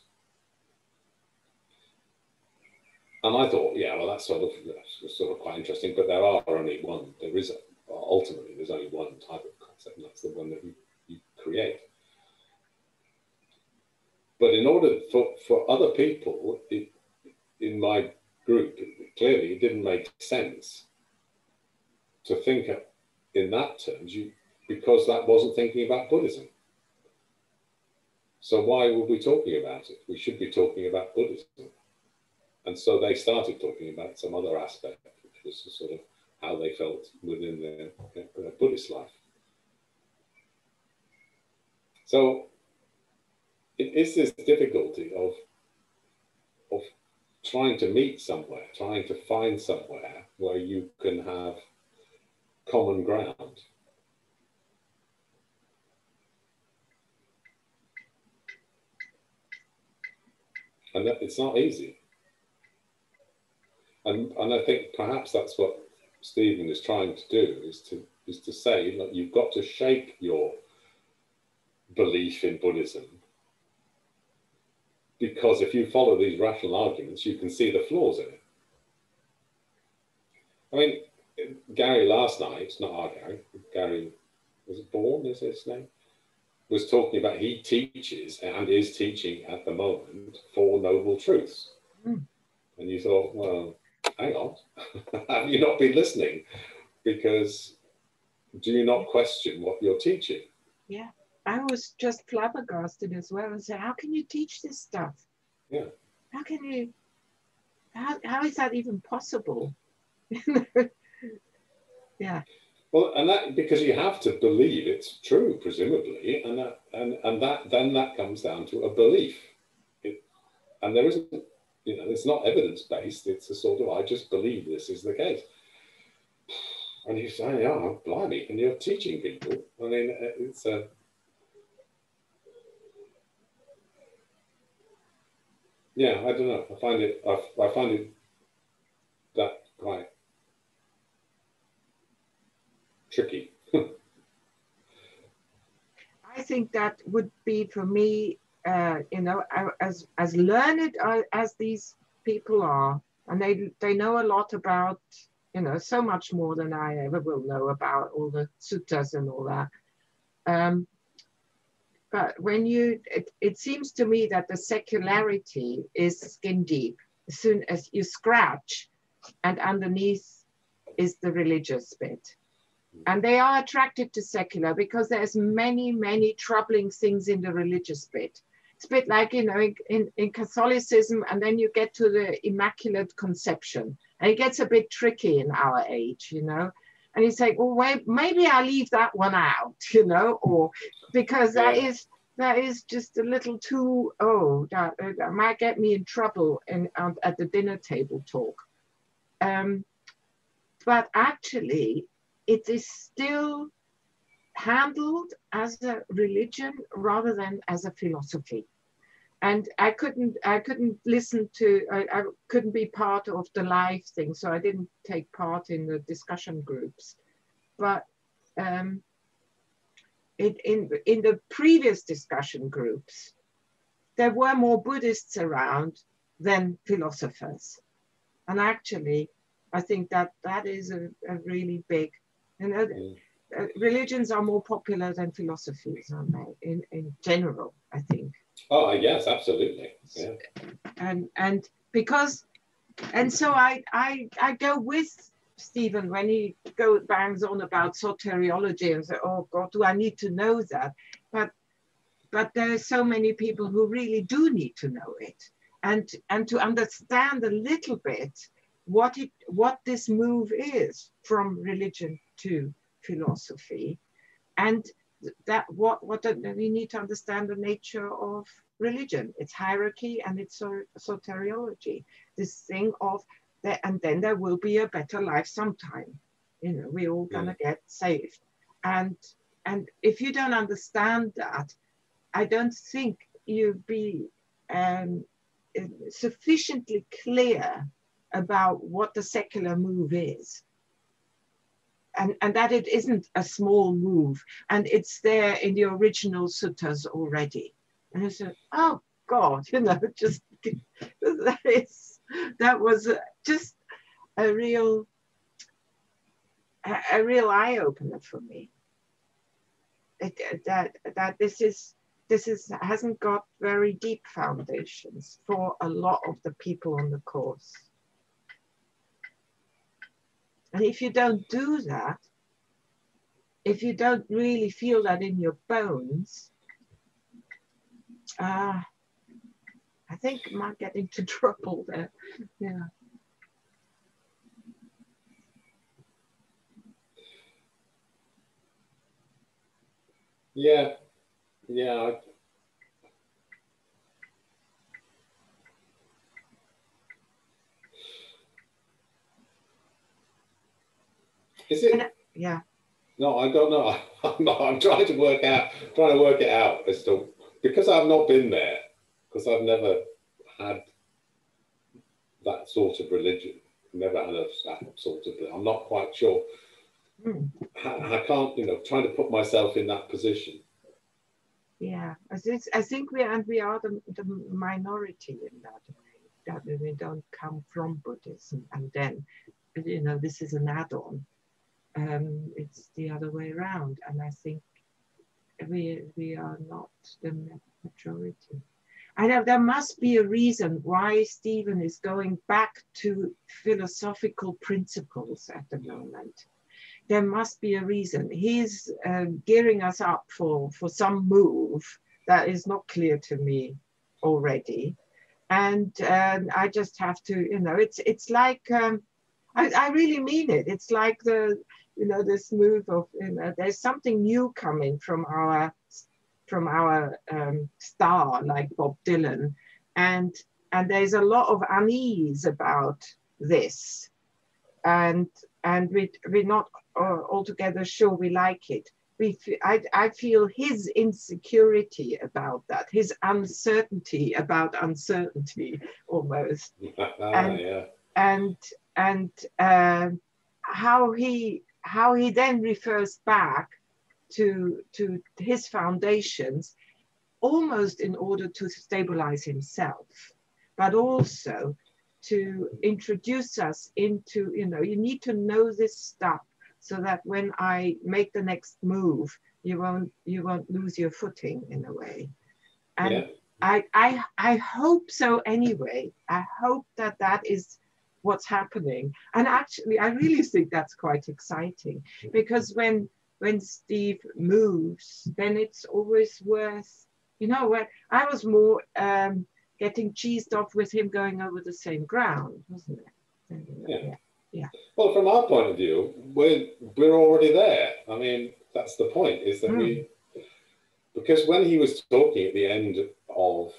And I thought, yeah, well, that's sort of that's sort of quite interesting. But there are only one. There is a, ultimately there's only one type of concept, and that's the one that you, you create. But in order for, for other people, it, in my group, clearly it didn't make sense to think in that terms. You because that wasn't thinking about Buddhism. So why would we talking about it? We should be talking about Buddhism. And so they started talking about some other aspect, which was sort of how they felt within their, their Buddhist life. So it is this difficulty of, of trying to meet somewhere, trying to find somewhere where you can have common ground and it's not easy. And and I think perhaps that's what Stephen is trying to do is to is to say that you've got to shake your belief in Buddhism because if you follow these rational arguments, you can see the flaws in it. I mean, Gary last night, not our Gary, Gary was it Born? Is his name? Was talking about he teaches and is teaching at the moment Four Noble Truths. Mm. And you thought, well, hang on, [LAUGHS] have you not been listening? Because do you not question what you're teaching? Yeah, I was just flabbergasted as well and said, how can you teach this stuff? Yeah. How can you, how, how is that even possible? [LAUGHS] yeah. Well, and that because you have to believe it's true, presumably, and that and and that then that comes down to a belief. It, and there isn't, you know, it's not evidence based. It's a sort of I just believe this is the case. And you say, "Oh, blimey!" And you're teaching people. I mean, uh, it's a yeah. I don't know. I find it. I, I find it that quite tricky. [LAUGHS] I think that would be for me, uh, you know, as as learned as these people are, and they they know a lot about, you know, so much more than I ever will know about all the suttas and all that. Um, but when you, it, it seems to me that the secularity is skin deep. As soon as you scratch, and underneath is the religious bit and they are attracted to secular because there's many many troubling things in the religious bit. It's a bit like you know in, in, in Catholicism, and then you get to the Immaculate Conception, and it gets a bit tricky in our age, you know. And you say, well, wait, maybe I leave that one out, [LAUGHS] you know, or because that is that is just a little too oh that, that might get me in trouble in um, at the dinner table talk. Um, but actually, it is still handled as a religion rather than as a philosophy. And i couldn't i couldn't listen to I, I couldn't be part of the live thing so i didn't take part in the discussion groups. But um in in the previous discussion groups there were more buddhists around than philosophers. And actually i think that that is a, a really big you know Mm. uh, religions are more popular than philosophies, aren't they? In in general, I think, Oh, yes, absolutely. Yeah. and and because, and so I I I go with Stephen when he go bangs on about soteriology and say, oh God, do I need to know that? But but there are so many people who really do need to know it, and and to understand a little bit what it what this move is from religion to philosophy. And that what what we need to understand the nature of religion. Its hierarchy and its so- soteriology. This thing of that and then there will be a better life sometime. You know we're all gonna get saved. And and if you don't understand that i don't think you'd be um, sufficiently clear about what the secular move is and, and that it isn't a small move and it's there in the original suttas already. And i said oh god [LAUGHS] you know just [LAUGHS] that is that was just a real a, real eye-opener for me. It, that that this is this is hasn't got very deep foundations for a lot of the people on the course and if you don't do that, if you don't really feel that in your bones, uh, I think you might get into [LAUGHS] trouble there. Yeah. Yeah. Yeah. Is it? Yeah. No, I don't know. [LAUGHS] I'm, not, I'm trying to work out, trying to work it out as to because I've not been there, because I've never had that sort of religion, never had a, that sort of. I'm not quite sure. Hmm. I, I can't, you know, trying to put myself in that position. Yeah. I think, I think we and we are the, the minority in that way. That we don't come from Buddhism and then, you know, this is an add-on. Um, it's the other way around, and I think we we are not the majority. I know there must be a reason why Stephen is going back to philosophical principles at the moment. There must be a reason. He's uh, gearing us up for, for some move that is not clear to me already. And um, I just have to, you know, it's it's like um, I, I really mean it. It's like the, you know, this move of, you know, there's something new coming from our from our um, star like Bob Dylan, and and there's a lot of unease about this, and and we we're not uh, altogether sure we like it. We I I feel his insecurity about that, his uncertainty about uncertainty [LAUGHS] almost, [LAUGHS] And- yeah. and and uh, how he how he then refers back to to his foundations almost in order to stabilize himself but also to introduce us into you know you need to know this stuff so that when i make the next move you won't you won't lose your footing in a way and yeah. I, I I hope so anyway. I hope that that is what's happening. And actually, I really think that's quite exciting because when when Steve moves, then it's always worth You know, where I was more um, getting cheesed off with him going over the same ground, wasn't it? Yeah. yeah. Well, from our point of view, we're we're already there. I mean, that's the point. Is that mm. we because when he was talking at the end of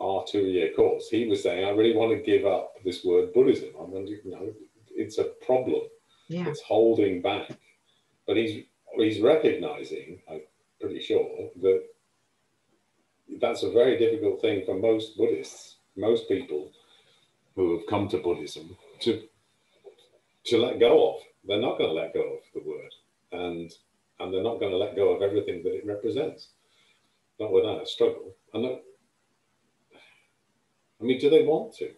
our two-year course, he was saying, "I really want to give up this word Buddhism. I mean, you know, it's a problem. Yeah. It's holding back." But he's he's recognizing, I'm pretty sure, that that's a very difficult thing for most Buddhists, most people who have come to Buddhism to to let go of. They're not going to let go of the word, and and they're not going to let go of everything that it represents. Not without a struggle. And I mean, do they want to?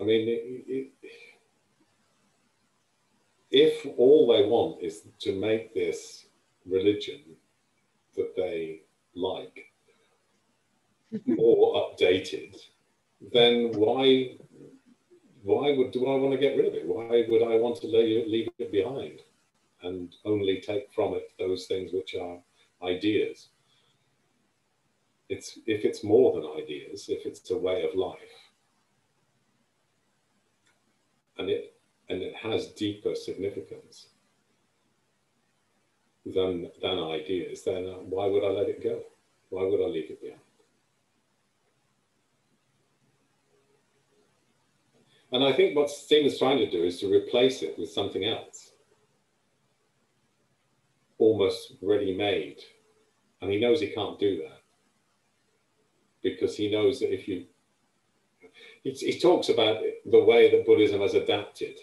I mean, it, it, if all they want is to make this religion that they like [LAUGHS] more updated, then why why would do I want to get rid of it? Why would I want to leave, leave it behind and only take from it those things which are ideas? It's if it's more than ideas, if it's a way of life, and it and it has deeper significance than than ideas, then uh, why would I let it go? Why would I leave it behind? And I think what Stephen's trying to do is to replace it with something else, almost ready made. And he knows he can't do that because he knows that if you, he, talks about the way that Buddhism has adapted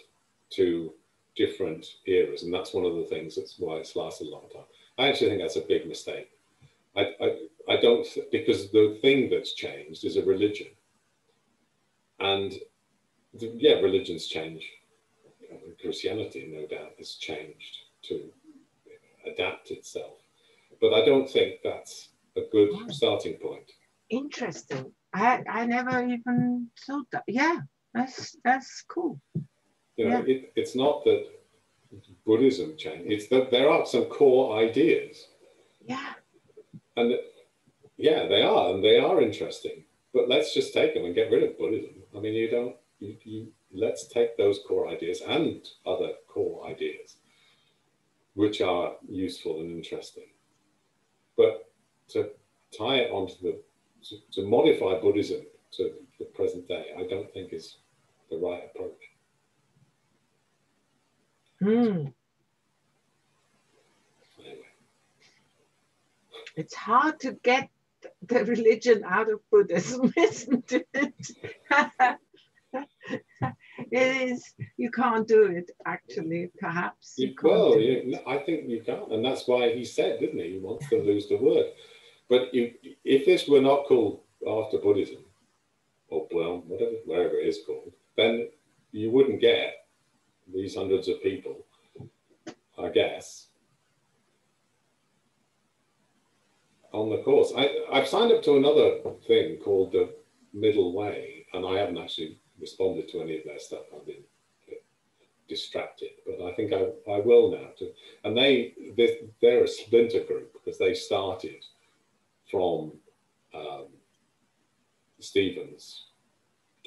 to different eras, and that's one of the things that's why it's lasted a long time. I actually think that's a big mistake. I, I, I don't, because the thing that's changed is a religion. And the, yeah, religions change. Christianity, no doubt, has changed to adapt itself. But I don't think that's a good starting point. Interesting. I, I never even thought that. Yeah, that's that's cool. You know, yeah. it, it's not that Buddhism changed, it's that there are some core ideas. Yeah. And yeah, they are, and they are interesting. But let's just take them and get rid of Buddhism. I mean, you don't, you, you let's take those core ideas and other core ideas, which are useful and interesting. But to tie it onto the, to, to modify Buddhism to the present day, I don't think is the right approach. Mm. It's hard to get the religion out of Buddhism, [LAUGHS] isn't it? it is. You can't do it, actually, perhaps. You, well, you, I think you can't. And that's why he said, didn't he? He wants to lose the word. But if this were not called after Buddhism, or well, whatever, wherever it is called, then you wouldn't get these hundreds of people, I guess, on the course. I, I've signed up to another thing called the Middle Way, and I haven't actually responded to any of their stuff. I've been distracted, but I think I, I will now. To, and they, they're a splinter group because they started from um,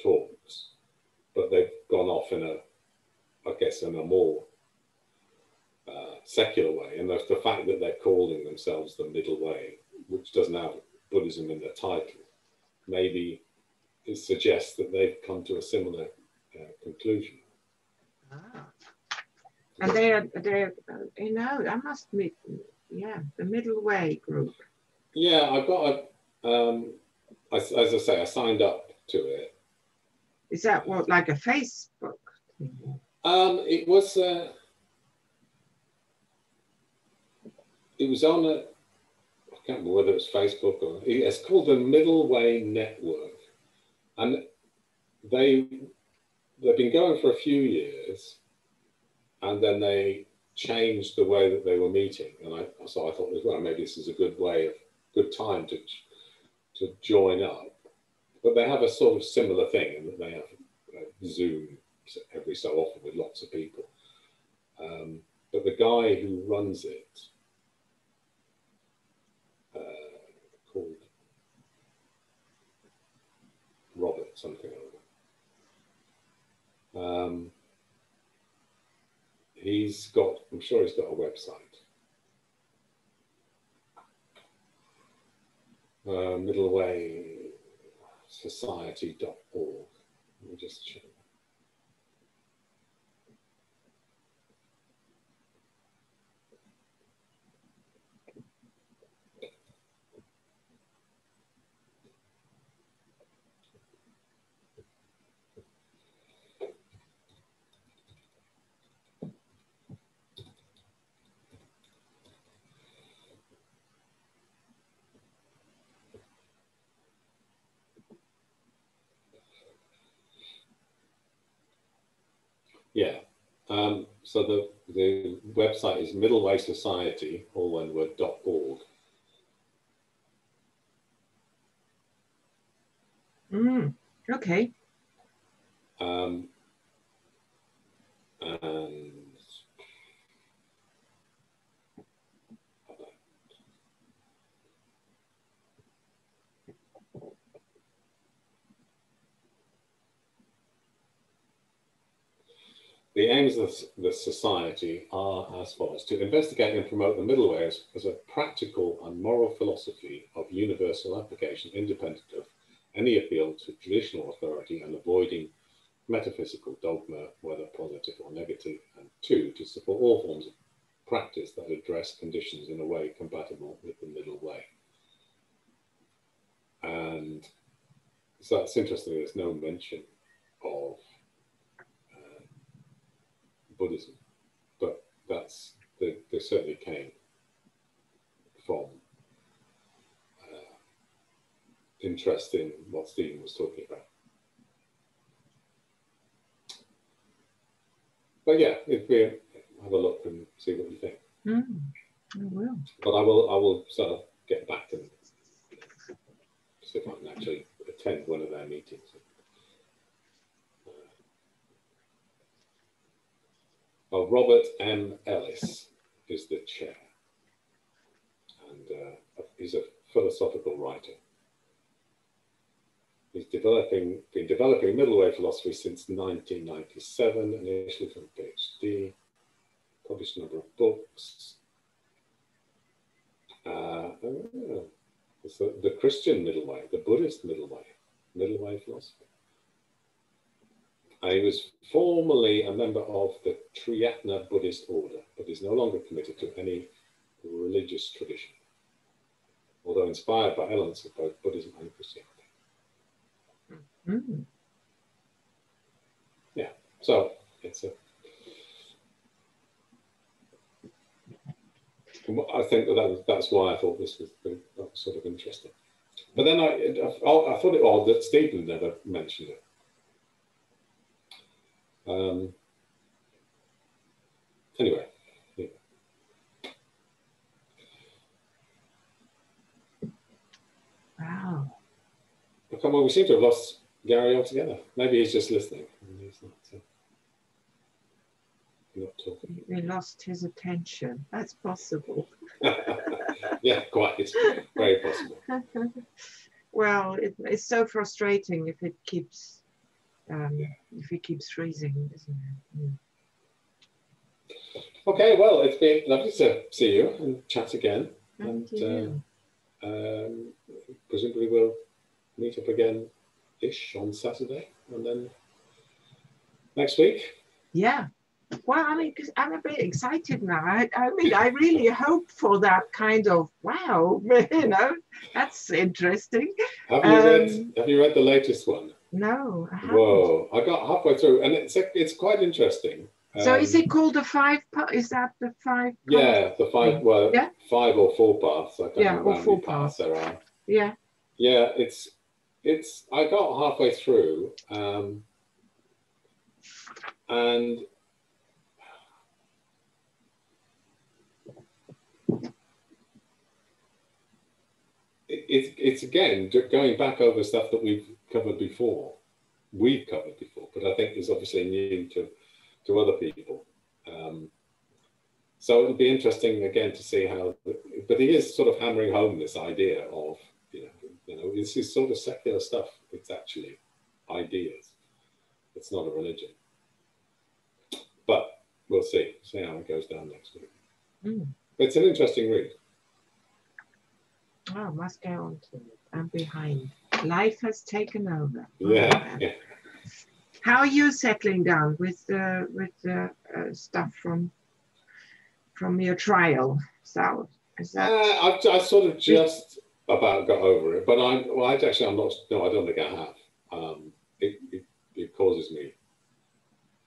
talks, but they've gone off in a I guess, in a more uh, secular way. And the, the fact that they're calling themselves the middle way, which doesn't have Buddhism in the title, maybe it suggests that they've come to a similar uh, conclusion. Ah. And they are, they are, you know, I must meet, yeah, the middle way group. Yeah, I've got a, um, as, as I say, I signed up to it. Is that what, like a Facebook? Um, it was uh, it was on a I can't remember whether it was Facebook or it's called the Middle Way Network, and they they've been going for a few years, and then they changed the way that they were meeting, and I so I thought well maybe this is a good way of good time to to join up, but they have a sort of similar thing in that they have uh, Zoom every so often with lots of people. Um, but the guy who runs it uh, called Robert something or other. Um, he's got, I'm sure he's got a website. Uh, middleway society.org. Let me just check. Yeah. Um, so the, the website is Middleway Society, all one word, dot org. Mm, okay. Um, and The aims of the society are as follows to investigate and promote the middle ways as a practical and moral philosophy of universal application, independent of any appeal to traditional authority and avoiding metaphysical dogma, whether positive or negative, and two, to support all forms of practice that address conditions in a way compatible with the middle way. And so that's interesting, there's no mention of Buddhism, but that's they, they certainly came from uh, interest in what Stephen was talking about. But yeah, if we have a look and see what you think. Mm, I will. But I will, I will sort of get back and see if I can actually attend one of their meetings. Well, Robert M. Ellis is the chair, and uh, he's a philosophical writer. He's developing, been developing middle way philosophy since 1997, initially from PhD, published a number of books. Uh, oh, the, the Christian middle way, the Buddhist middle way, middle way philosophy. He was formerly a member of the Triratna Buddhist order, but is no longer committed to any religious tradition, although inspired by elements of both Buddhism and Christianity. Mm. Yeah, so it's a. I think that that's why I thought this was, was sort of interesting. But then I, I, I thought it odd that Stephen never mentioned it. Um, anyway. Yeah. Wow. Come on, we seem to have lost Gary altogether. Maybe he's just listening. He's not, uh, not talking. We lost his attention. That's possible. [LAUGHS] yeah, quite. Very possible. [LAUGHS] well, it, it's so frustrating if it keeps um, if it keeps freezing, isn't it? Mm. Okay, well, it's been lovely to see you and chat again. Thank and uh, um, presumably we'll meet up again ish on Saturday and then next week. Yeah. Well, I mean, cause I'm a bit excited now. I, I mean, I really hope for that kind of wow, [LAUGHS] you know, that's interesting. Have you um, read? Have you read the latest one? No. I Whoa! I got halfway through, and it's it's quite interesting. So um, is it called the five? Is that the five? Yeah, the five. Well, yeah? five or four paths. I don't yeah, know or four paths. there are. Yeah. Yeah, it's it's. I got halfway through, um, and it's it's again going back over stuff that we've covered before, we've covered before, but I think is obviously new to to other people. Um, so it'll be interesting again to see how, but he is sort of hammering home this idea of, you know, you know, this is sort of secular stuff. It's actually ideas. It's not a religion. But we'll see, see how it goes down next week. Mm. It's an interesting read. Oh, must go on to it. I'm behind. Life has taken over. Yeah. yeah. How are you settling down with uh, with the uh, stuff from from your trial, Sal? Is that? Uh, I, I sort of just about got over it, but I'm well. I actually, I'm not. No, I don't think I have. Um, it, it, it causes me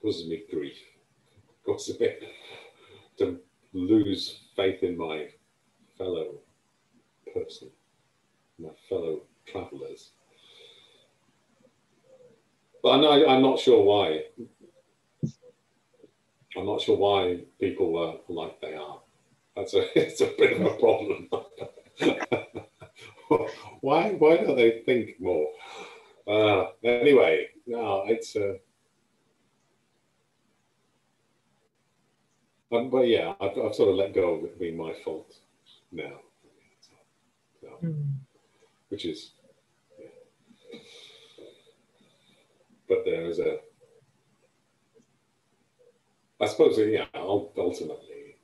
causes me grief. [LAUGHS] Causes me to lose faith in my fellow person, my fellow travellers. But I'm not, I'm not sure why. I'm not sure why people were like they are. That's a, [LAUGHS] it's a bit of a problem. [LAUGHS] why, why don't they think more? Uh, anyway, no, it's uh, um, but yeah, I've, I've, sort of let go of it being my fault now, so, mm. which is, yeah. But there is a, I suppose, uh, yeah, ultimately,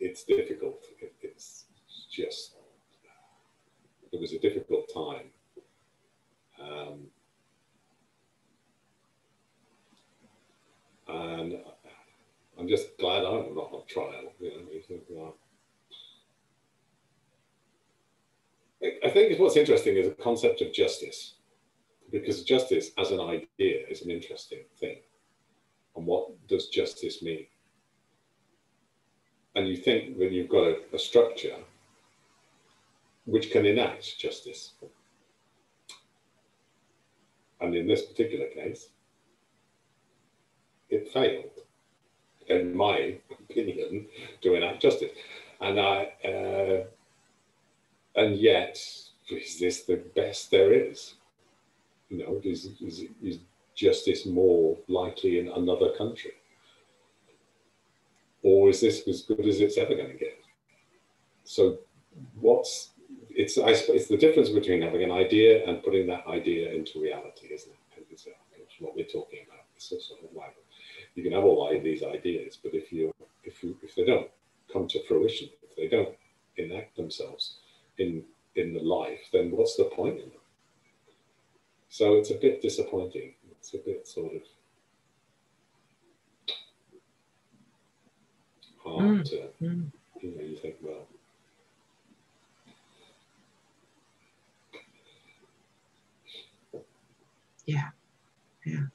it's difficult. It, it's just, uh, it was a difficult time um, and uh, I'm just glad I'm not on trial. You know, I think what's interesting is the concept of justice, because justice as an idea is an interesting thing. And what does justice mean? And you think that you've got a, a structure which can enact justice. And in this particular case, it failed, in my opinion, to enact justice. And I, uh, and yet, [LAUGHS] is this the best there is? You know, is, is, is justice more likely in another country? Or is this as good as it's ever going to get? So, what's it's I it's the difference between having an idea and putting that idea into reality, isn't it? It's what we're talking about. It's sort of like you can have all these ideas, but if you if you if they don't come to fruition, if they don't enact themselves in in the life, then what's the point in them? So it's a bit disappointing. It's a bit sort of hard mm. to mm. you know. You think, well, Yeah. Yeah.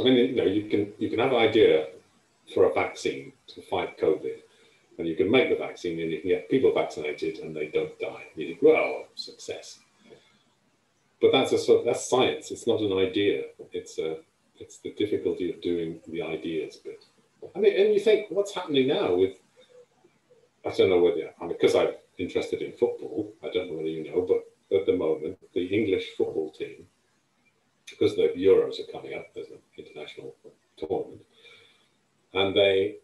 I mean, you know, you can you can have an idea for a vaccine to fight COVID, and you can make the vaccine and you can get people vaccinated and they don't die. You think, well, success. But that's a sort of, that's science. It's not an idea. It's a it's the difficulty of doing the ideas bit. I mean, and you think, what's happening now with? I don't know whether I because I'm interested in football. I don't know whether you know, but at the moment, the English football team, because the Euros are coming up, there's an international tournament, and they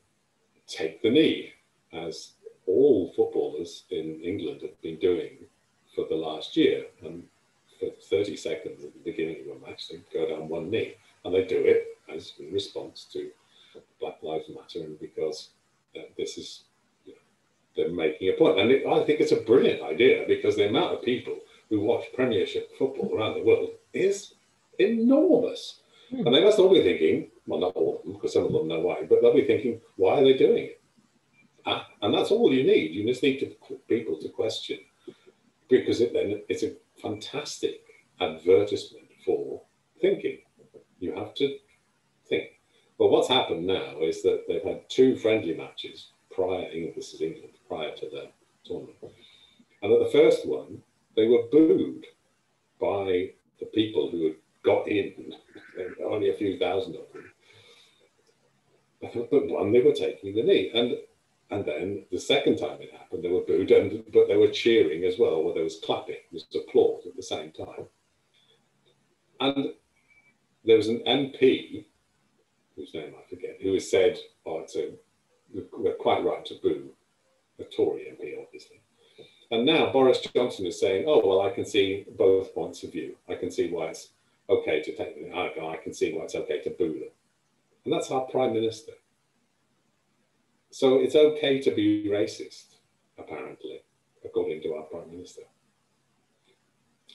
take the knee, as all footballers in England have been doing for the last year. And for 30 seconds at the beginning of a match, they go down one knee. And they do it as in response to Black Lives Matter and because uh, this is they're making a point. And it, I think it's a brilliant idea because the amount of people who watch Premiership football around the world is enormous. Hmm. And they must all be thinking, well, not all of them, because some of them know why, but they'll be thinking, why are they doing it? And that's all you need. You just need to, people to question because it, then it's a fantastic advertisement for thinking. You have to think. Well, what's happened now is that they've had two friendly matches prior, this is England, prior to the tournament. And at the first one, they were booed by the people who had got in, [LAUGHS] only a few thousand of them. But one, they were taking the knee. And and then the second time it happened, they were booed, and but they were cheering as well, where there was clapping, there was applause at the same time. And there was an MP whose name I forget, who has said, oh, it's a, we're quite right to boo a Tory MP, obviously. And now Boris Johnson is saying, oh, well, I can see both points of view. I can see why it's okay to take them. I can see why it's okay to boo them. And that's our prime minister. So it's okay to be racist, apparently, according to our prime minister.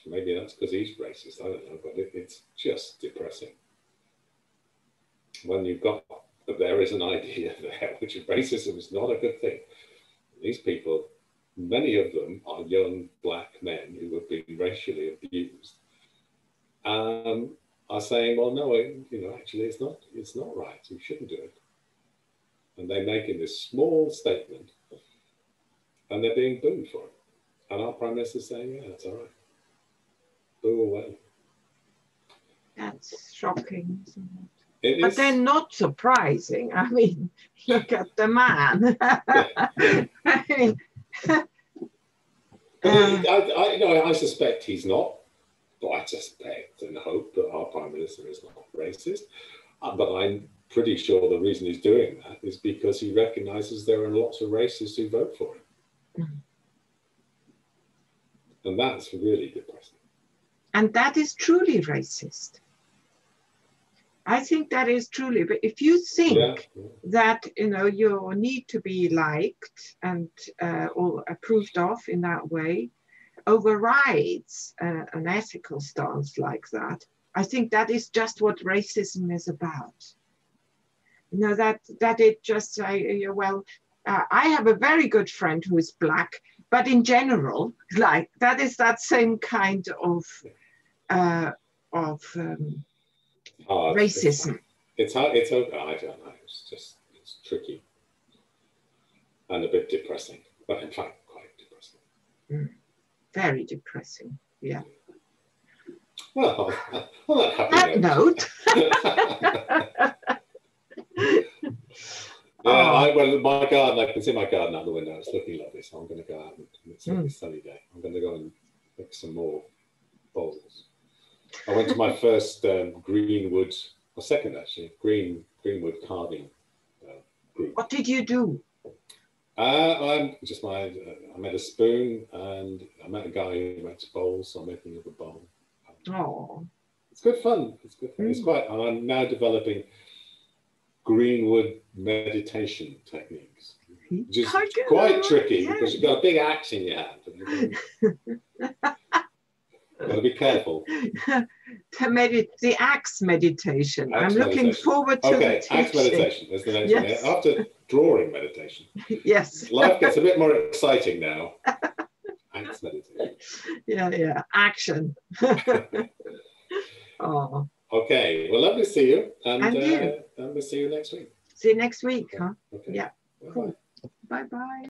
Maybe that's because he's racist. I don't know, but it, it's just depressing. When you've got, there is an idea [LAUGHS] there, which racism is not a good thing. These people many of them are young black men who have been racially abused, um, are saying, well, no, you know, actually it's not, it's not right. You shouldn't do it. And they make in this small statement and they're being booed for it. And our prime minister is saying, yeah, that's all right. Boo away. That's shocking, it but they're not surprising. I mean, [LAUGHS] look at the man. [LAUGHS] I mean, I, I, I, know, I suspect he's not, but I suspect and hope that our Prime Minister is not racist. Uh, but I'm pretty sure the reason he's doing that is because he recognises there are lots of racists who vote for him. Mm-hmm. And that's really depressing. And that is truly racist. I think that is truly, but if you think yeah, yeah. that you know you need to be liked and uh, or approved of in that way, overrides uh, an ethical stance like that, I think that is just what racism is about. You know that that it just say uh, well, uh, I have a very good friend who is black, but in general, [LAUGHS] like that is that same kind of uh, of um, hard. Racism. It's, hard. It's okay. I don't know. It's just it's tricky and a bit depressing, but in fact quite depressing. Mm. Very depressing. Yeah. Well, [LAUGHS] on that happy note. [LAUGHS] [LAUGHS] Yeah, oh. I, well, my garden, I can see my garden out the window. It's looking lovely, so I'm going to go out and it's a mm. sunny day. I'm going to go and pick some more bowls. I went to my [LAUGHS] first um, Greenwood, or second actually, Green Greenwood carving uh, group. What did you do? Uh, I'm just my. Uh, I made a spoon, and I met a guy who makes bowls, so I'm making a bowl. Oh, it's good fun. It's good. Fun. Mm. It's hmm. quite. I'm now developing Greenwood meditation techniques, which is quite tricky yeah. because you've got a big axe in your hand. [LAUGHS] Got to be careful. [LAUGHS] to medit the axe meditation. Axe I'm looking forward to okay, the axe meditation. The next yes. one. After drawing meditation. [LAUGHS] yes. Life gets a bit more exciting now. axe meditation. Yeah, yeah. Action. oh. Okay. Well, lovely to see you. And, and, uh, and we'll see you next week. See you next week, huh? Okay. Yeah. Bye-bye. Cool. Bye bye.